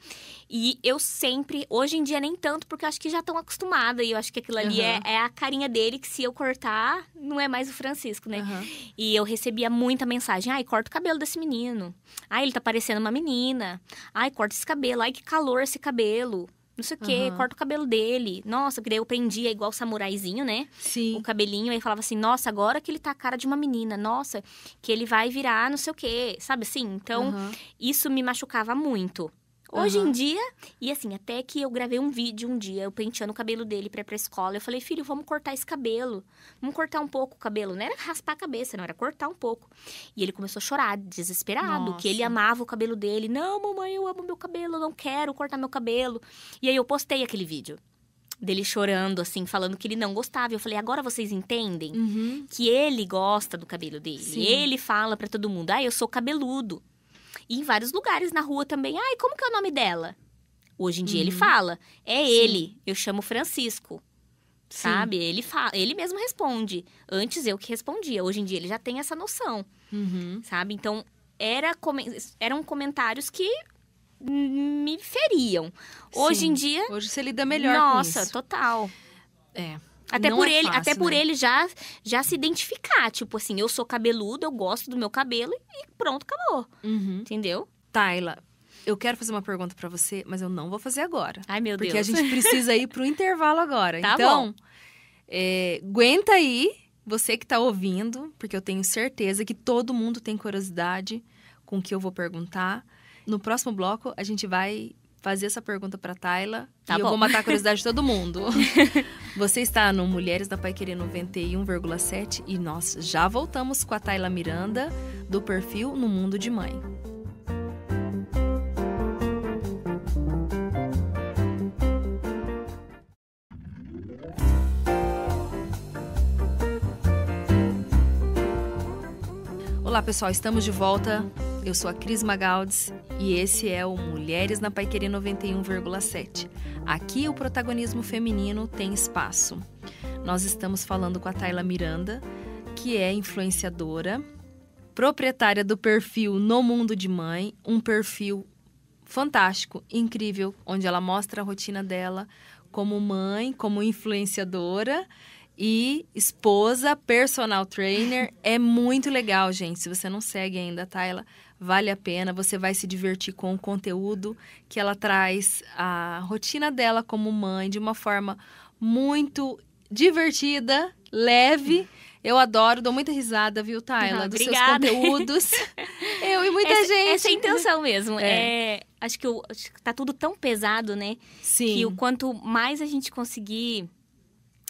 E eu sempre, hoje em dia nem tanto, porque eu acho que já estão acostumada. E eu acho que aquilo ali é, Aham. é a carinha dele, que se eu cortar, não é mais o Francisco, né? Aham. E eu recebia muita mensagem. Ai, corta o cabelo desse menino. Ai, ele tá parecendo uma menina. Ai, corta esse cabelo. Ai, que calor esse cabelo. Não sei o quê, Aham. corta o cabelo dele. Nossa, que daí eu prendia igual samuraizinho, né? Sim. o cabelinho aí falava assim, nossa, agora que ele tá a cara de uma menina, nossa, que ele vai virar não sei o quê, sabe assim? Então, Aham. isso me machucava muito. Hoje uhum. em dia, e assim, até que eu gravei um vídeo um dia, eu penteando o cabelo dele pra ir pra escola. Eu falei, filho, vamos cortar esse cabelo. Vamos cortar um pouco o cabelo. Não era raspar a cabeça, não, era cortar um pouco. E ele começou a chorar, desesperado, Nossa. que ele amava o cabelo dele. Não, mamãe, eu amo meu cabelo, eu não quero cortar meu cabelo. E aí eu postei aquele vídeo dele chorando, assim, falando que ele não gostava. Eu falei, agora vocês entendem uhum. que ele gosta do cabelo dele. Sim. Ele fala para todo mundo, ah, eu sou cabeludo. E em vários lugares na rua também, ai, como que é o nome dela? Hoje em dia uhum. ele fala, é Sim. ele, eu chamo Francisco. Sim. Sabe? Ele fala, ele mesmo responde. Antes eu que respondia. Hoje em dia ele já tem essa noção. Uhum. Sabe? Então, era, eram comentários que me feriam. Hoje Sim. em dia. Hoje você lida melhor nossa, com isso. total. É. Até Não por é ele, fácil, até por né? ele já já se identificar, tipo assim, eu sou cabeludo, eu gosto do meu cabelo e pronto, acabou. Uhum. Entendeu? Tayla, eu quero fazer uma pergunta para você, mas eu não vou fazer agora. Ai, meu porque Deus. Porque a gente precisa ir pro intervalo agora. Tá então, bom. É, aguenta aí, você que tá ouvindo, porque eu tenho certeza que todo mundo tem curiosidade com o que eu vou perguntar. No próximo bloco, a gente vai fazer essa pergunta para Tayla tá e bom. eu vou matar a curiosidade de todo mundo. Você está no Mulheres da Pai Querer 91,7 e nós já voltamos com a Tayla Miranda do perfil No Mundo de Mãe. Olá pessoal, estamos de volta. Eu sou a Cris Magaldes e esse é o Mulheres na Paiquerê 91,7. Aqui o protagonismo feminino tem espaço. Nós estamos falando com a Tayla Miranda, que é influenciadora, proprietária do perfil No Mundo de Mãe, um perfil fantástico, incrível, onde ela mostra a rotina dela como mãe, como influenciadora e esposa, personal trainer. É muito legal, gente. Se você não segue ainda a Tayla, vale a pena. Você vai se divertir com o conteúdo que ela traz, a rotina dela como mãe, de uma forma muito divertida, leve. Eu adoro, dou muita risada, viu, Tayla? Ah, dos obrigada. seus conteúdos. Eu e muita essa, gente. Essa é a intenção mesmo. É. É, acho que o, acho que tá tudo tão pesado, né? Sim. Que o quanto mais a gente conseguir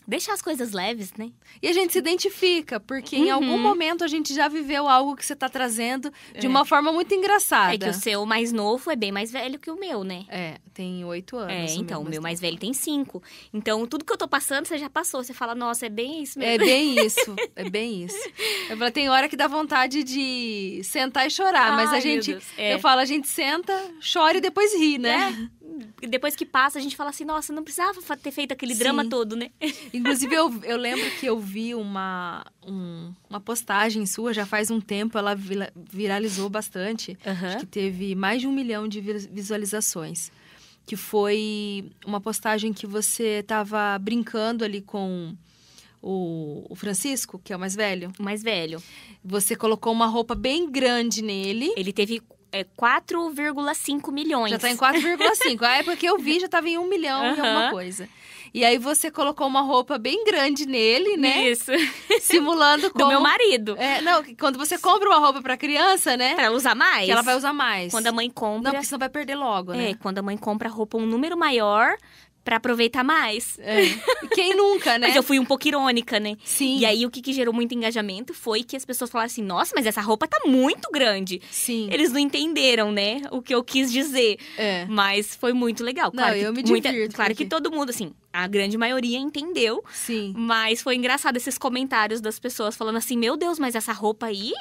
deixar as coisas leves, né? E a gente se identifica, porque em algum Uhum. momento a gente já viveu algo que você está trazendo de É. uma forma muito engraçada. É que o seu mais novo é bem mais velho que o meu, né? É, tem oito anos. É, então, o meu novo. mais velho tem cinco. Então, tudo que eu tô passando, você já passou. Você fala, nossa, é bem isso mesmo. É bem isso, é bem isso. Eu falo, tem hora que dá vontade de sentar e chorar, mas a Ai, meu gente. É. eu falo, a gente senta, chora e depois ri, né? E Depois que passa, a gente fala assim, nossa, não precisava ter feito aquele Sim. drama todo, né? Inclusive, eu, eu lembro que eu vi uma, um- uma postagem sua já faz um tempo, ela viralizou bastante. Acho que teve mais de um milhão de vi- visualizações. Que foi uma postagem que você estava brincando ali com o, o Francisco, que é o mais velho. O mais velho. Você colocou uma roupa bem grande nele. Ele teve é, 4,5 milhões. Já tá em 4,5. A época que eu vi já tava em 1 milhão e Aham. alguma coisa. E aí você colocou uma roupa bem grande nele, né? Isso. Simulando como... Do meu marido. É, não, quando você compra uma roupa pra criança, né? Pra usar mais. Que ela vai usar mais. Quando a mãe Não, compra. porque senão vai perder logo, É, né? quando a mãe compra roupa um número maior pra aproveitar mais. É. Quem nunca, né? Mas eu fui um pouco irônica, né? Sim. E aí, o que, que gerou muito engajamento foi que as pessoas falaram assim: nossa, mas essa roupa tá muito grande. Sim. Eles não entenderam, né? O que eu quis dizer. É. Mas foi muito legal. Não, Claro eu que me muita- divirto, Claro porque- que todo mundo, assim, a grande maioria entendeu. Sim. Mas foi engraçado esses comentários das pessoas falando assim: meu Deus, mas essa roupa aí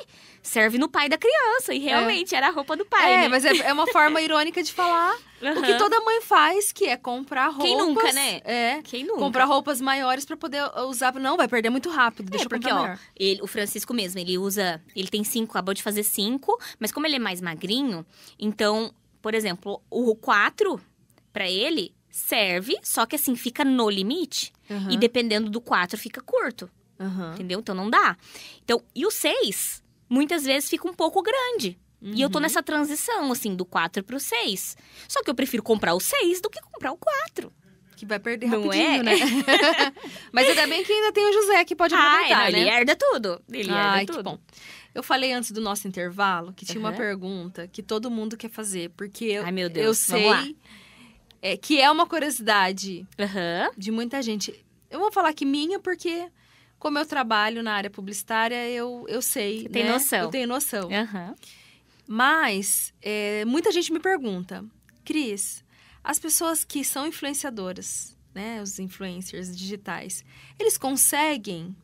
serve no pai da criança. E realmente era a roupa do pai. é, né? mas é, é uma forma irônica de falar o que toda mãe faz, que é comprar roupas. Quem nunca, né? É. Quem nunca? Comprar roupas maiores pra poder usar. Não, vai perder muito rápido. Deixa é, porque, ó, maior. ele, o Francisco mesmo, ele usa. Ele tem cinco, acabou de fazer cinco, mas como ele é mais magrinho, então, por exemplo, o quatro, pra ele, serve, só que assim, fica no limite. Aham, E dependendo do quatro, fica curto, aham. entendeu? Então não dá. Então, e o seis, muitas vezes fica um pouco grande. E eu tô Uhum. nessa transição, assim, do 4 pro 6. Só que eu prefiro comprar o 6 do que comprar o 4. Que vai perder Não rapidinho, é? né? Mas ainda bem que ainda tem o José que pode Ah, aproveitar, não, né? ele herda tudo. Ele Ai, herda tudo. bom. Eu falei antes do nosso intervalo que tinha uhum. uma pergunta que todo mundo quer fazer, porque eu, Ai, meu Deus. eu sei é, que é uma curiosidade uhum. de muita gente. Eu vou falar que minha, porque como eu trabalho na área publicitária, eu, eu sei. Tem né? noção. Eu tenho noção. Uhum. Mas é, muita gente me pergunta, Cris, as pessoas que são influenciadoras, né, os influencers digitais, eles conseguem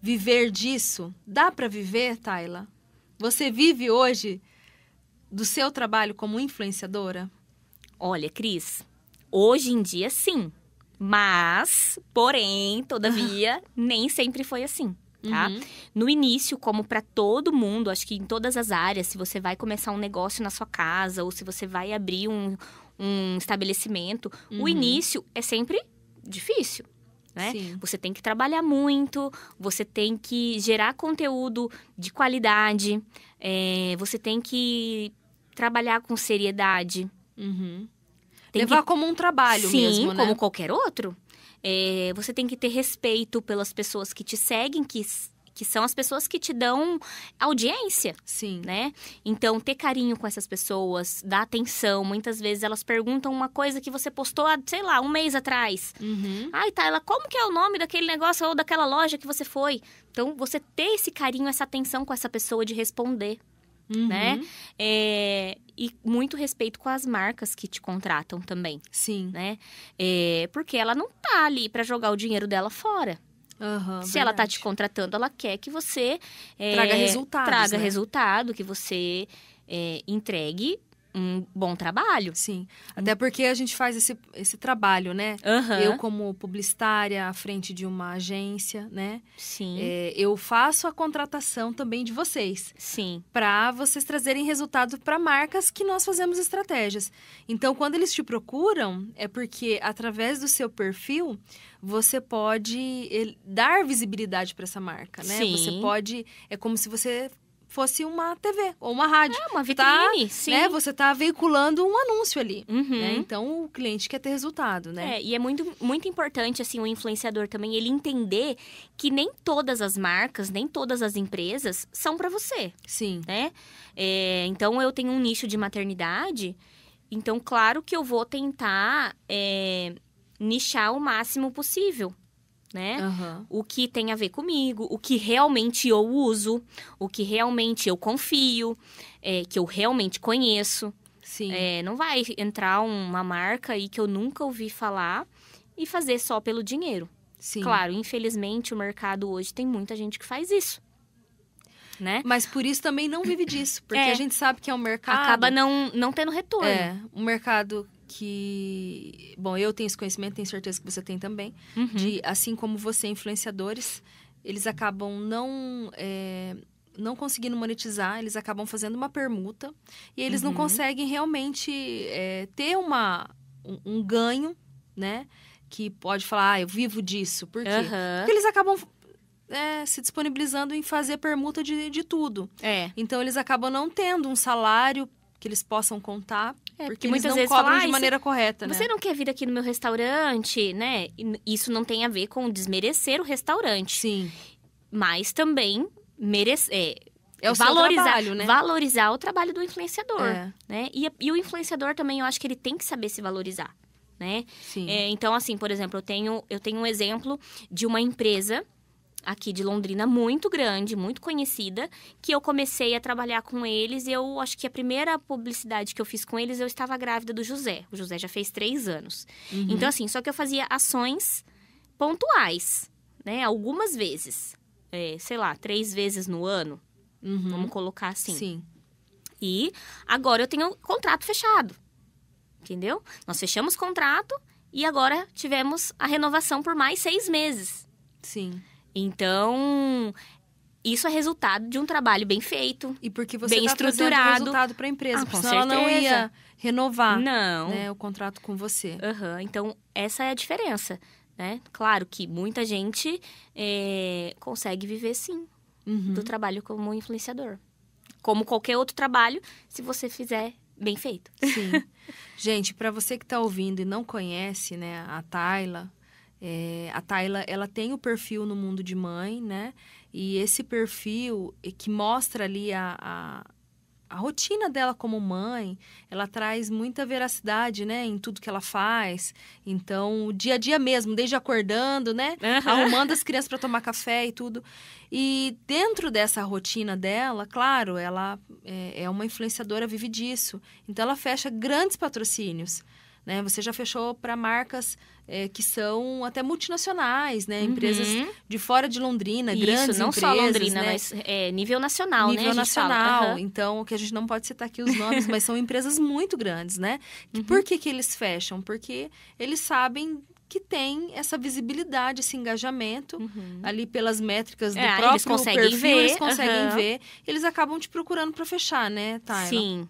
viver disso? Dá para viver, Tayla? Você vive hoje do seu trabalho como influenciadora? Olha, Cris, hoje em dia sim. Mas, porém, todavia, nem sempre foi assim tá? Uhum. No início, como para todo mundo, acho que em todas as áreas, se você vai começar um negócio na sua casa ou se você vai abrir um, um estabelecimento, uhum. o início é sempre difícil. Né? Você tem que trabalhar muito, você tem que gerar conteúdo de qualidade, é, você tem que trabalhar com seriedade. Uhum. Levar que... como um trabalho Sim, mesmo, né? como qualquer outro. É, você tem que ter respeito pelas pessoas que te seguem, que que são as pessoas que te dão audiência. Sim. Né? Então, ter carinho com essas pessoas, dar atenção. Muitas vezes elas perguntam uma coisa que você postou há, sei lá, um mês atrás. Uhum. Ai, ela, como que é o nome daquele negócio ou daquela loja que você foi? Então, você ter esse carinho, essa atenção com essa pessoa de responder. Uhum. Né? É, e muito respeito com as marcas que te contratam também. Sim. Né? É, porque ela não tá ali para jogar o dinheiro dela fora. Uhum, Se verdade. ela tá te contratando, ela quer que você é, traga. Traga né? resultado, que você é, entregue um bom trabalho. Sim. Até porque a gente faz esse, esse trabalho, né? Uhum. Eu, como publicitária, à frente de uma agência, né? Sim. É, eu faço a contratação também de vocês. Sim. Para vocês trazerem resultado para marcas que nós fazemos estratégias. Então, quando eles te procuram, é porque através do seu perfil você pode dar visibilidade para essa marca, né? Sim. Você pode. É como se você fosse uma TV ou uma rádio. É, uma vitrine, tá, sim. Né, você está veiculando um anúncio ali. Uhum. Né? Então, o cliente quer ter resultado, né? É, e é muito, muito importante, assim, o influenciador também, ele entender que nem todas as marcas, nem todas as empresas são para você. Sim. Né? É, então, eu tenho um nicho de maternidade, então, claro que eu vou tentar é, nichar o máximo possível né? Uhum. O que tem a ver comigo, o que realmente eu uso, o que realmente eu confio, é, que eu realmente conheço. Sim. É, não vai entrar uma marca aí que eu nunca ouvi falar e fazer só pelo dinheiro. Sim. Claro, infelizmente o mercado hoje tem muita gente que faz isso. Né? Mas por isso também não vive disso, porque é. a gente sabe que é um mercado. Acaba não, não tendo retorno. É, um mercado que. Bom, eu tenho esse conhecimento, tenho certeza que você tem também. Uhum. De, assim como você, influenciadores, eles acabam não. É, não conseguindo monetizar, eles acabam fazendo uma permuta e eles uhum. não conseguem realmente é, ter uma, um, um, ganho, né? Que pode falar, ah, eu vivo disso. Por quê? Uhum. Porque eles acabam é, se disponibilizando em fazer permuta de, de tudo. É. Então, eles acabam não tendo um salário que eles possam contar é, porque, porque muitas vezes cobram de maneira correta, né? Você não quer vir aqui no meu restaurante, né? Isso não tem a ver com desmerecer o restaurante. Sim. Mas também merecer... É, é o valorizar, trabalho, né? Valorizar o trabalho do influenciador, é. né? E, e, o influenciador também, eu acho que ele tem que saber se valorizar, né? Sim. É, então, assim, por exemplo, eu tenho, eu tenho um exemplo de uma empresa aqui de Londrina muito grande, muito conhecida, que eu comecei a trabalhar com eles eu acho que a primeira publicidade que eu fiz com eles, eu estava grávida do José. O José já fez três anos. Uhum. Então, assim, só que eu fazia ações pontuais, né? Algumas vezes. É, sei lá, três vezes no ano. Uhum. Vamos colocar assim. Sim. E agora eu tenho um contrato fechado. Entendeu? Nós fechamos contrato e agora tivemos a renovação por mais seis meses. Sim. Então, isso é resultado de um trabalho bem feito. E porque você bem tá estruturado. resultado para a empresa, ah, com senão ela não ia renovar não. Né, o contrato com você. Uhum. Então, essa é a diferença. Né? Claro que muita gente é, consegue viver sim uhum. do trabalho como influenciador. Como qualquer outro trabalho, se você fizer bem feito. Sim. gente, para você que está ouvindo e não conhece né, a Tayla, É, a Tayla, ela tem o perfil no mundo de mãe, né? E esse perfil que mostra ali a, a, a, rotina dela como mãe, ela traz muita veracidade, né? Em tudo que ela faz. Então, o dia a dia mesmo, desde acordando, né? Uhum. Arrumando as crianças para tomar café e tudo. E dentro dessa rotina dela, claro, ela é, é uma influenciadora, vive disso. Então, ela fecha grandes patrocínios. Né? Você já fechou para marcas é, que são até multinacionais, né? Uhum. Empresas de fora de Londrina, Isso, grandes não empresas. Não só Londrina, né? mas é, nível nacional, nível né? Nível nacional. Uhum. Então, que a gente não pode citar aqui os nomes, mas são empresas muito grandes, né? Uhum. Por que, que eles fecham? Porque eles sabem que tem essa visibilidade, esse engajamento uhum. ali pelas métricas do é, próprio eles conseguem perfil, ver. eles conseguem uhum. ver. Eles acabam te procurando para fechar, né, Tyler? Sim.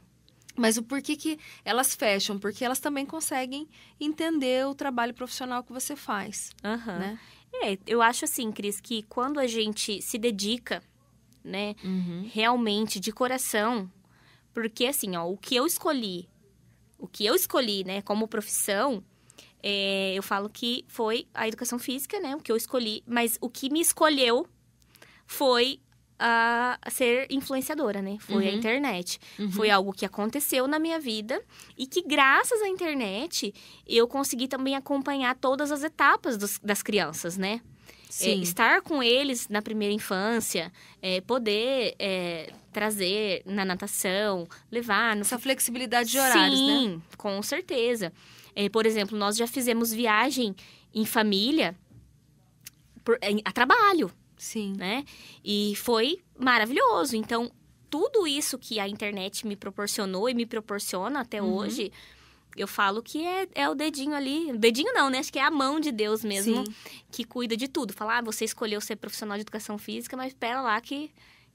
Mas o porquê que elas fecham? Porque elas também conseguem entender o trabalho profissional que você faz. Uhum. Né? É, eu acho assim, Cris, que quando a gente se dedica, né, uhum. realmente, de coração, porque assim, ó, o que eu escolhi, o que eu escolhi, né, como profissão, é, eu falo que foi a educação física, né, o que eu escolhi, mas o que me escolheu foi a ser influenciadora, né? Foi uhum. a internet. Uhum. Foi algo que aconteceu na minha vida e que, graças à internet, eu consegui também acompanhar todas as etapas dos, das crianças, né? É, estar com eles na primeira infância, é, poder é, trazer na natação, levar. No... Essa flexibilidade de horários, Sim, né? Sim, com certeza. É, por exemplo, nós já fizemos viagem em família por, a trabalho. Sim. Né? E foi maravilhoso. Então, tudo isso que a internet me proporcionou e me proporciona até uhum. hoje, eu falo que é, é o dedinho ali. O dedinho não, né? Acho que é a mão de Deus mesmo Sim. que cuida de tudo. Falar, ah, você escolheu ser profissional de educação física, mas espera lá que,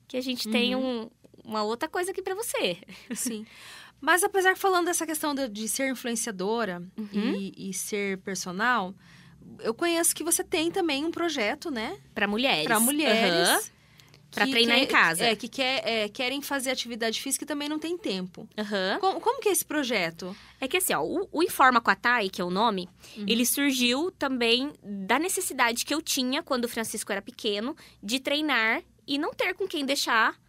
que a gente uhum. tem um, uma outra coisa aqui para você. Sim. Mas apesar falando dessa questão de, de ser influenciadora uhum. e, e ser personal, eu conheço que você tem também um projeto, né? Para mulheres. Para mulheres. Uhum. Para treinar quer, em casa. É, que quer, é, querem fazer atividade física e também não tem tempo. Uhum. Como, como que é esse projeto? É que assim, ó, o, o Informa com a Thay, que é o nome, uhum. ele surgiu também da necessidade que eu tinha quando o Francisco era pequeno de treinar e não ter com quem deixar,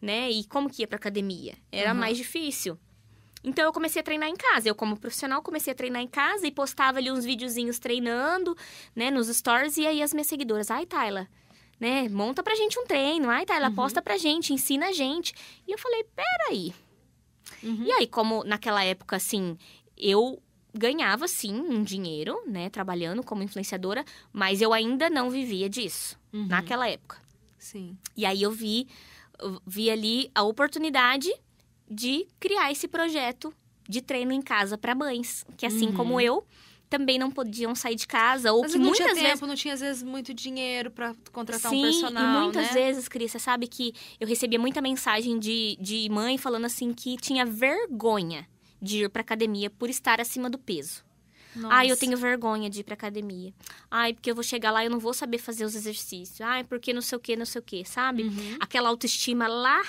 né? E como que ia pra academia? Era uhum. mais difícil. Então eu comecei a treinar em casa. Eu, como profissional, comecei a treinar em casa e postava ali uns videozinhos treinando, né, nos stories. E aí as minhas seguidoras, ai, Tayla, né, monta pra gente um treino. Ai, Tayla, uhum. posta pra gente, ensina a gente. E eu falei, peraí. Uhum. E aí, como naquela época, assim, eu ganhava sim um dinheiro, né, trabalhando como influenciadora, mas eu ainda não vivia disso uhum. naquela época. Sim. E aí eu vi, eu vi ali a oportunidade de criar esse projeto de treino em casa para mães, que assim uhum. como eu, também não podiam sair de casa ou Mas que não muitas tinha vezes tempo, não tinha às vezes muito dinheiro para contratar Sim, um personal, e muitas né? vezes, Cris, você sabe que eu recebia muita mensagem de, de mãe falando assim que tinha vergonha de ir para academia por estar acima do peso. Nossa. Ai, eu tenho vergonha de ir pra academia. Ai, porque eu vou chegar lá e eu não vou saber fazer os exercícios. Ai, porque não sei o que, não sei o que, sabe? Uhum. Aquela autoestima lá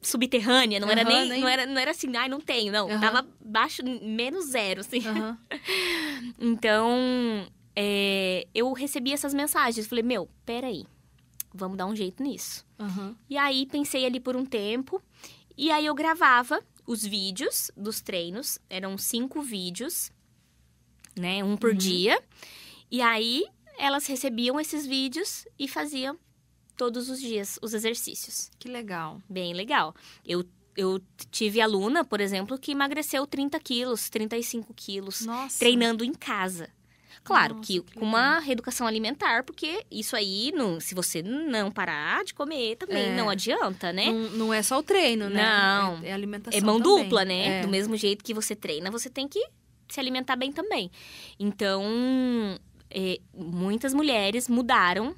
subterrânea, não uhum, era nem, nem, Não, era, não era assim, ai, não tenho, não. Uhum. Tava baixo, menos zero, assim. Uhum. então, é, eu recebi essas mensagens. Falei, meu, peraí, vamos dar um jeito nisso. E aí, pensei ali por um tempo. E aí, eu gravava os vídeos dos treinos. Eram cinco vídeos, né? Um por uhum. dia. E aí, elas recebiam esses vídeos e faziam todos os dias os exercícios. Que legal. Bem legal. Eu eu tive aluna, por exemplo, que emagreceu 30 quilos, 35 quilos, Nossa. treinando em casa. Claro Nossa, que, que com uma reeducação alimentar, porque isso aí, não, se você não parar de comer, também é. não adianta, né? Não, não, é só o treino, né? Não. É, é alimentação. É mão também. dupla, né? É. Do mesmo jeito que você treina, você tem que se alimentar bem também. Então, é, muitas mulheres mudaram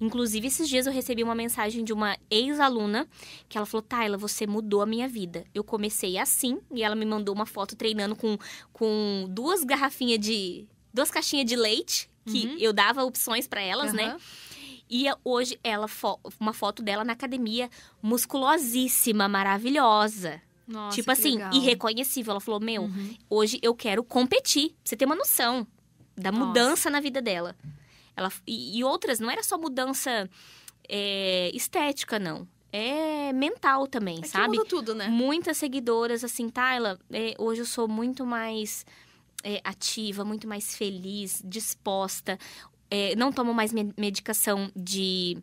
Inclusive, esses dias eu recebi uma mensagem de uma ex-aluna que ela falou: Tayla, você mudou a minha vida. Eu comecei assim e ela me mandou uma foto treinando com, com duas garrafinhas de. duas caixinhas de leite, que uhum. eu dava opções para elas, uhum. né? E hoje ela fo uma foto dela na academia, musculosíssima, maravilhosa. Nossa, tipo assim, legal. irreconhecível. Ela falou: Meu, uhum. hoje eu quero competir. Pra você ter uma noção. da mudança na vida dela. Ela, e, e, outras, não era só mudança é, estética, não. É mental também, é sabe? muda tudo, né? Muitas seguidoras, assim, Tayla, é, hoje eu sou muito mais é, ativa, muito mais feliz, disposta. É, não tomo mais medicação de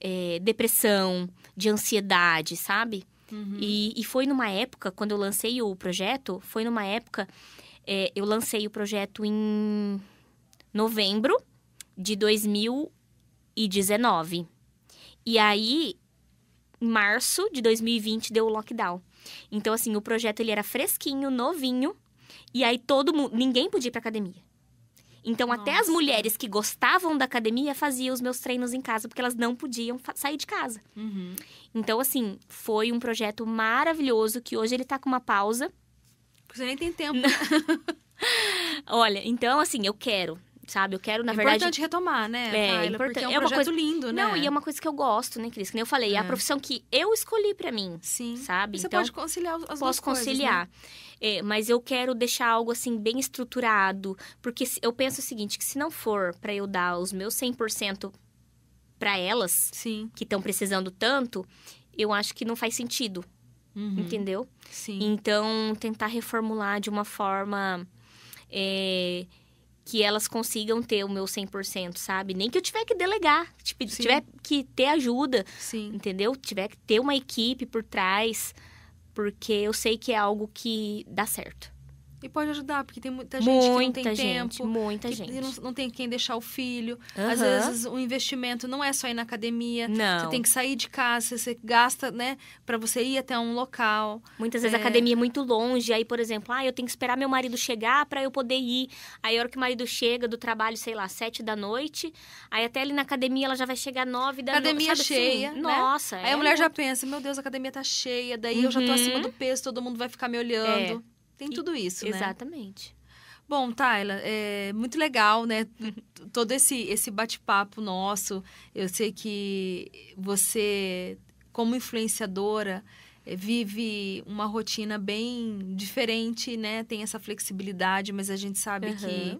é, depressão, de ansiedade, sabe? Uhum. E, e, foi numa época, quando eu lancei o projeto, foi numa época. Eu lancei o projeto em novembro de 2019. E aí, em março de 2020, deu o lockdown. Então, assim, o projeto ele era fresquinho, novinho. E aí todo mundo. Ninguém podia ir pra academia. Então, Nossa. até as mulheres que gostavam da academia faziam os meus treinos em casa, porque elas não podiam sair de casa. Uhum. Então, assim, foi um projeto maravilhoso que hoje ele tá com uma pausa. Você nem tem tempo. Olha, então, assim, eu quero sabe? Eu quero, na é verdade. É importante retomar, né? É, Kyla, porque é um é projeto coisa... lindo, né? Não, e é uma coisa que eu gosto, né, Cris? Como eu falei, é. a profissão que eu escolhi para mim. Sim. Sabe? E você então, pode conciliar as posso duas conciliar. Coisas, né? É, mas eu quero deixar algo assim bem estruturado, porque eu penso o seguinte, que se não for para eu dar os meus 100% para elas, Sim. que estão precisando tanto, eu acho que não faz sentido. Uhum. Entendeu? Sim. Então, tentar reformular de uma forma é, que elas consigam ter o meu 100%, sabe? Nem que eu tiver que delegar, tipo, tiver que ter ajuda, Sim. entendeu? Tiver que ter uma equipe por trás, porque eu sei que é algo que dá certo. E pode ajudar, porque tem muita gente muita que não tem gente, tempo. Muita gente. Não, não tem quem deixar o filho. Uhum. Às vezes o investimento não é só ir na academia. Não. Você tem que sair de casa, você gasta, né, para você ir até um local. Muitas vezes é... a academia é muito longe. Aí, por exemplo, ah, eu tenho que esperar meu marido chegar para eu poder ir. Aí, a hora que o marido chega do trabalho, sei lá, sete da noite. Aí, até ali na academia, ela já vai chegar nove da noite. Academia no... cheia. Assim? Né? Nossa. Aí é a mulher muito... já pensa: meu Deus, a academia tá cheia. Daí uhum. eu já tô acima uhum. do peso, todo mundo vai ficar me olhando. É. Tem tudo isso, né? Exatamente. Bom, Tayla, é muito legal, né? Todo esse, esse bate-papo nosso. Eu sei que você, como influenciadora, é, vive uma rotina bem diferente, né? Tem essa flexibilidade, mas a gente sabe uhum. que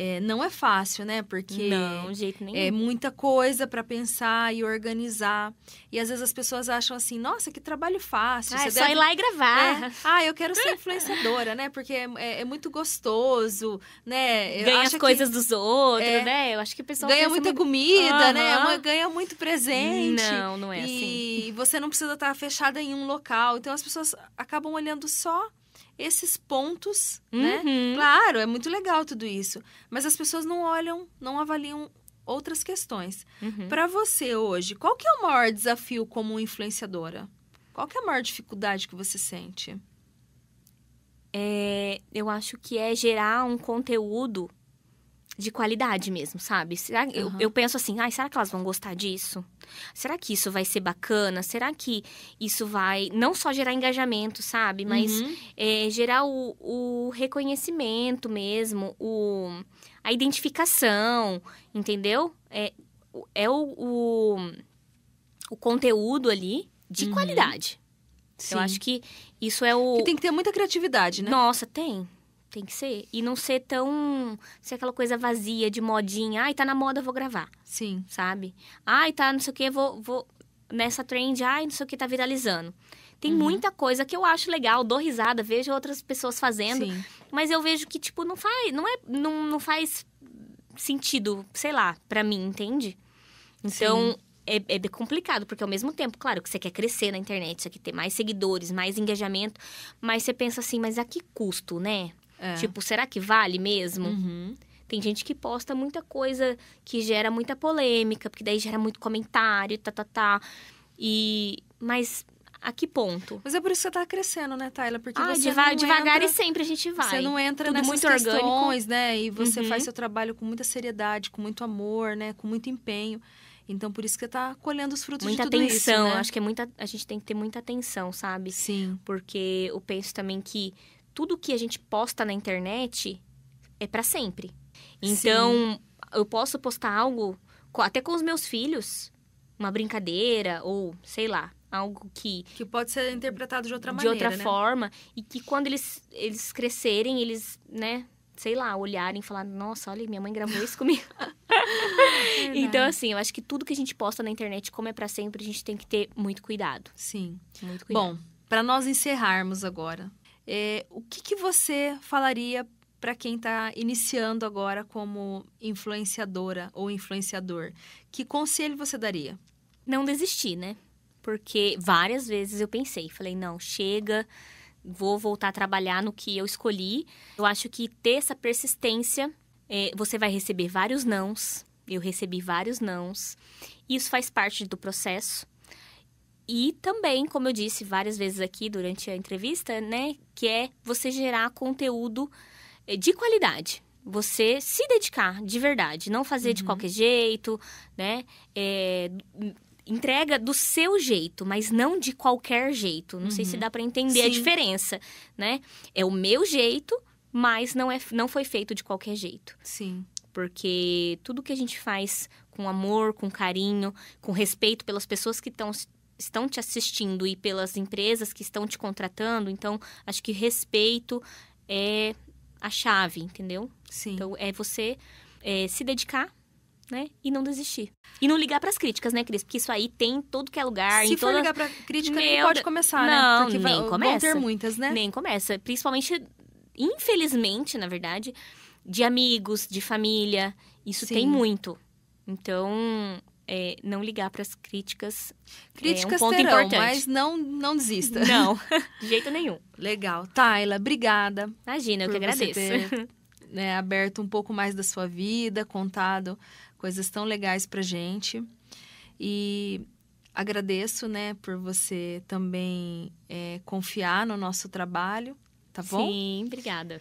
é, não é fácil, né? Porque não, jeito nenhum. é muita coisa para pensar e organizar. E às vezes as pessoas acham assim, nossa, que trabalho fácil. Ah, é só deve... ir lá e gravar. É. Ah, eu quero ser influenciadora, né? Porque é, é, é muito gostoso, né? Ganha as coisas dos outros, é. né? Eu acho que o pessoal ganha muita muito... comida, uhum. né? Ganha muito presente. Não, não é e assim. E você não precisa estar fechada em um local. Então as pessoas acabam olhando só esses pontos, né? uhum. né? Claro, é muito legal tudo isso, mas as pessoas não olham, não avaliam outras questões. Uhum. Para você hoje, qual que é o maior desafio como influenciadora? Qual que é a maior dificuldade que você sente? É, eu acho que é gerar um conteúdo de qualidade mesmo, sabe? Será, uhum. eu, eu penso assim, ai, será que elas vão gostar disso? Será que isso vai ser bacana? Será que isso vai não só gerar engajamento, sabe? Mas uhum. é, gerar o, o reconhecimento mesmo, o, a identificação, entendeu? É, é o, o, o conteúdo ali de uhum. qualidade. Sim. Eu acho que isso é o. Que tem que ter muita criatividade, né? Nossa, tem. Tem que ser. E não ser tão. ser aquela coisa vazia de modinha. Ai, tá na moda, vou gravar. Sim. Sabe? Ai, tá, não sei o que, vou. vou nessa trend, ai, não sei o que, tá viralizando. Tem uhum. muita coisa que eu acho legal, dou risada, vejo outras pessoas fazendo. Sim. Mas eu vejo que, tipo, não faz. Não, é, não, não faz sentido, sei lá, para mim, entende? Então. Sim. É, é complicado, porque ao mesmo tempo, claro, que você quer crescer na internet, você quer ter mais seguidores, mais engajamento, mas você pensa assim, mas a que custo, né? É. Tipo, será que vale mesmo? Uhum. Tem gente que posta muita coisa que gera muita polêmica, porque daí gera muito comentário, tá, tá, tá. E... Mas a que ponto? Mas é por isso que você tá crescendo, né, Tayla? Porque ah, você deva, devagar entra, e sempre a gente vai. Você não entra Tudo nessas muito questões, orgânico. né? E você uhum. faz seu trabalho com muita seriedade, com muito amor, né? Com muito empenho. Então, por isso que você tá colhendo os frutos muita de tudo atenção. isso, né? Acho que é muita, a gente tem que ter muita atenção, sabe? Sim. Porque eu penso também que tudo que a gente posta na internet é para sempre. Então, Sim. eu posso postar algo até com os meus filhos, uma brincadeira ou sei lá, algo que que pode ser interpretado de outra de maneira, de outra né? forma e que quando eles eles crescerem, eles, né, sei lá, olharem e falar, nossa, olha, minha mãe gravou isso comigo. então, assim, eu acho que tudo que a gente posta na internet, como é para sempre, a gente tem que ter muito cuidado. Sim. Muito cuidado. Bom, para nós encerrarmos agora, é, o que, que você falaria para quem está iniciando agora como influenciadora ou influenciador? Que conselho você daria? Não desistir, né? Porque várias vezes eu pensei, falei, não, chega, vou voltar a trabalhar no que eu escolhi. Eu acho que ter essa persistência, é, você vai receber vários nãos. Eu recebi vários nãos. Isso faz parte do processo. E também, como eu disse várias vezes aqui durante a entrevista, né, que é você gerar conteúdo é, de qualidade. Você se dedicar de verdade, não fazer uhum. de qualquer jeito, né? É, entrega do seu jeito, mas não de qualquer jeito. Não uhum. sei se uhum. dá para entender Sim. a diferença, né? É o meu jeito, mas não é não foi feito de qualquer jeito. Sim. Porque tudo que a gente faz com amor, com carinho, com respeito pelas pessoas que estão estão te assistindo e pelas empresas que estão te contratando, então acho que respeito é a chave, entendeu? Sim. Então é você é, se dedicar né? E não desistir. E não ligar para as críticas, né, Cris? Porque isso aí tem todo que é lugar. Se for toda... ligar pra crítica, Meu... nem pode começar, né? não, né? Porque nem vai, começa. vão ter muitas, né? Nem começa. Principalmente, infelizmente, na verdade, de amigos, de família. Isso Sim. tem muito. Então, é, não ligar para as críticas. Críticas é um ponto terão, importante. mas não, não desista. Não, de jeito nenhum. Legal. Tayla, obrigada. Imagina, eu que agradeço. Ter, né, aberto um pouco mais da sua vida, contado coisas tão legais pra gente. E agradeço, né, por você também é, confiar no nosso trabalho, tá bom? Sim, obrigada.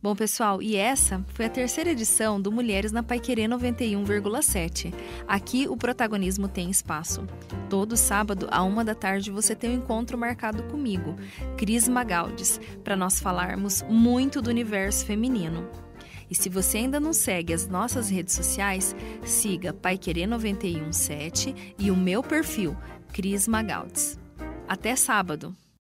Bom, pessoal, e essa foi a terceira edição do Mulheres na Paiquerê 91,7. Aqui o protagonismo tem espaço. Todo sábado, à uma da tarde, você tem um encontro marcado comigo, Cris Magaldes, para nós falarmos muito do universo feminino. E se você ainda não segue as nossas redes sociais, siga Paiquerê 917 e o meu perfil, Cris Magaldes. Até sábado!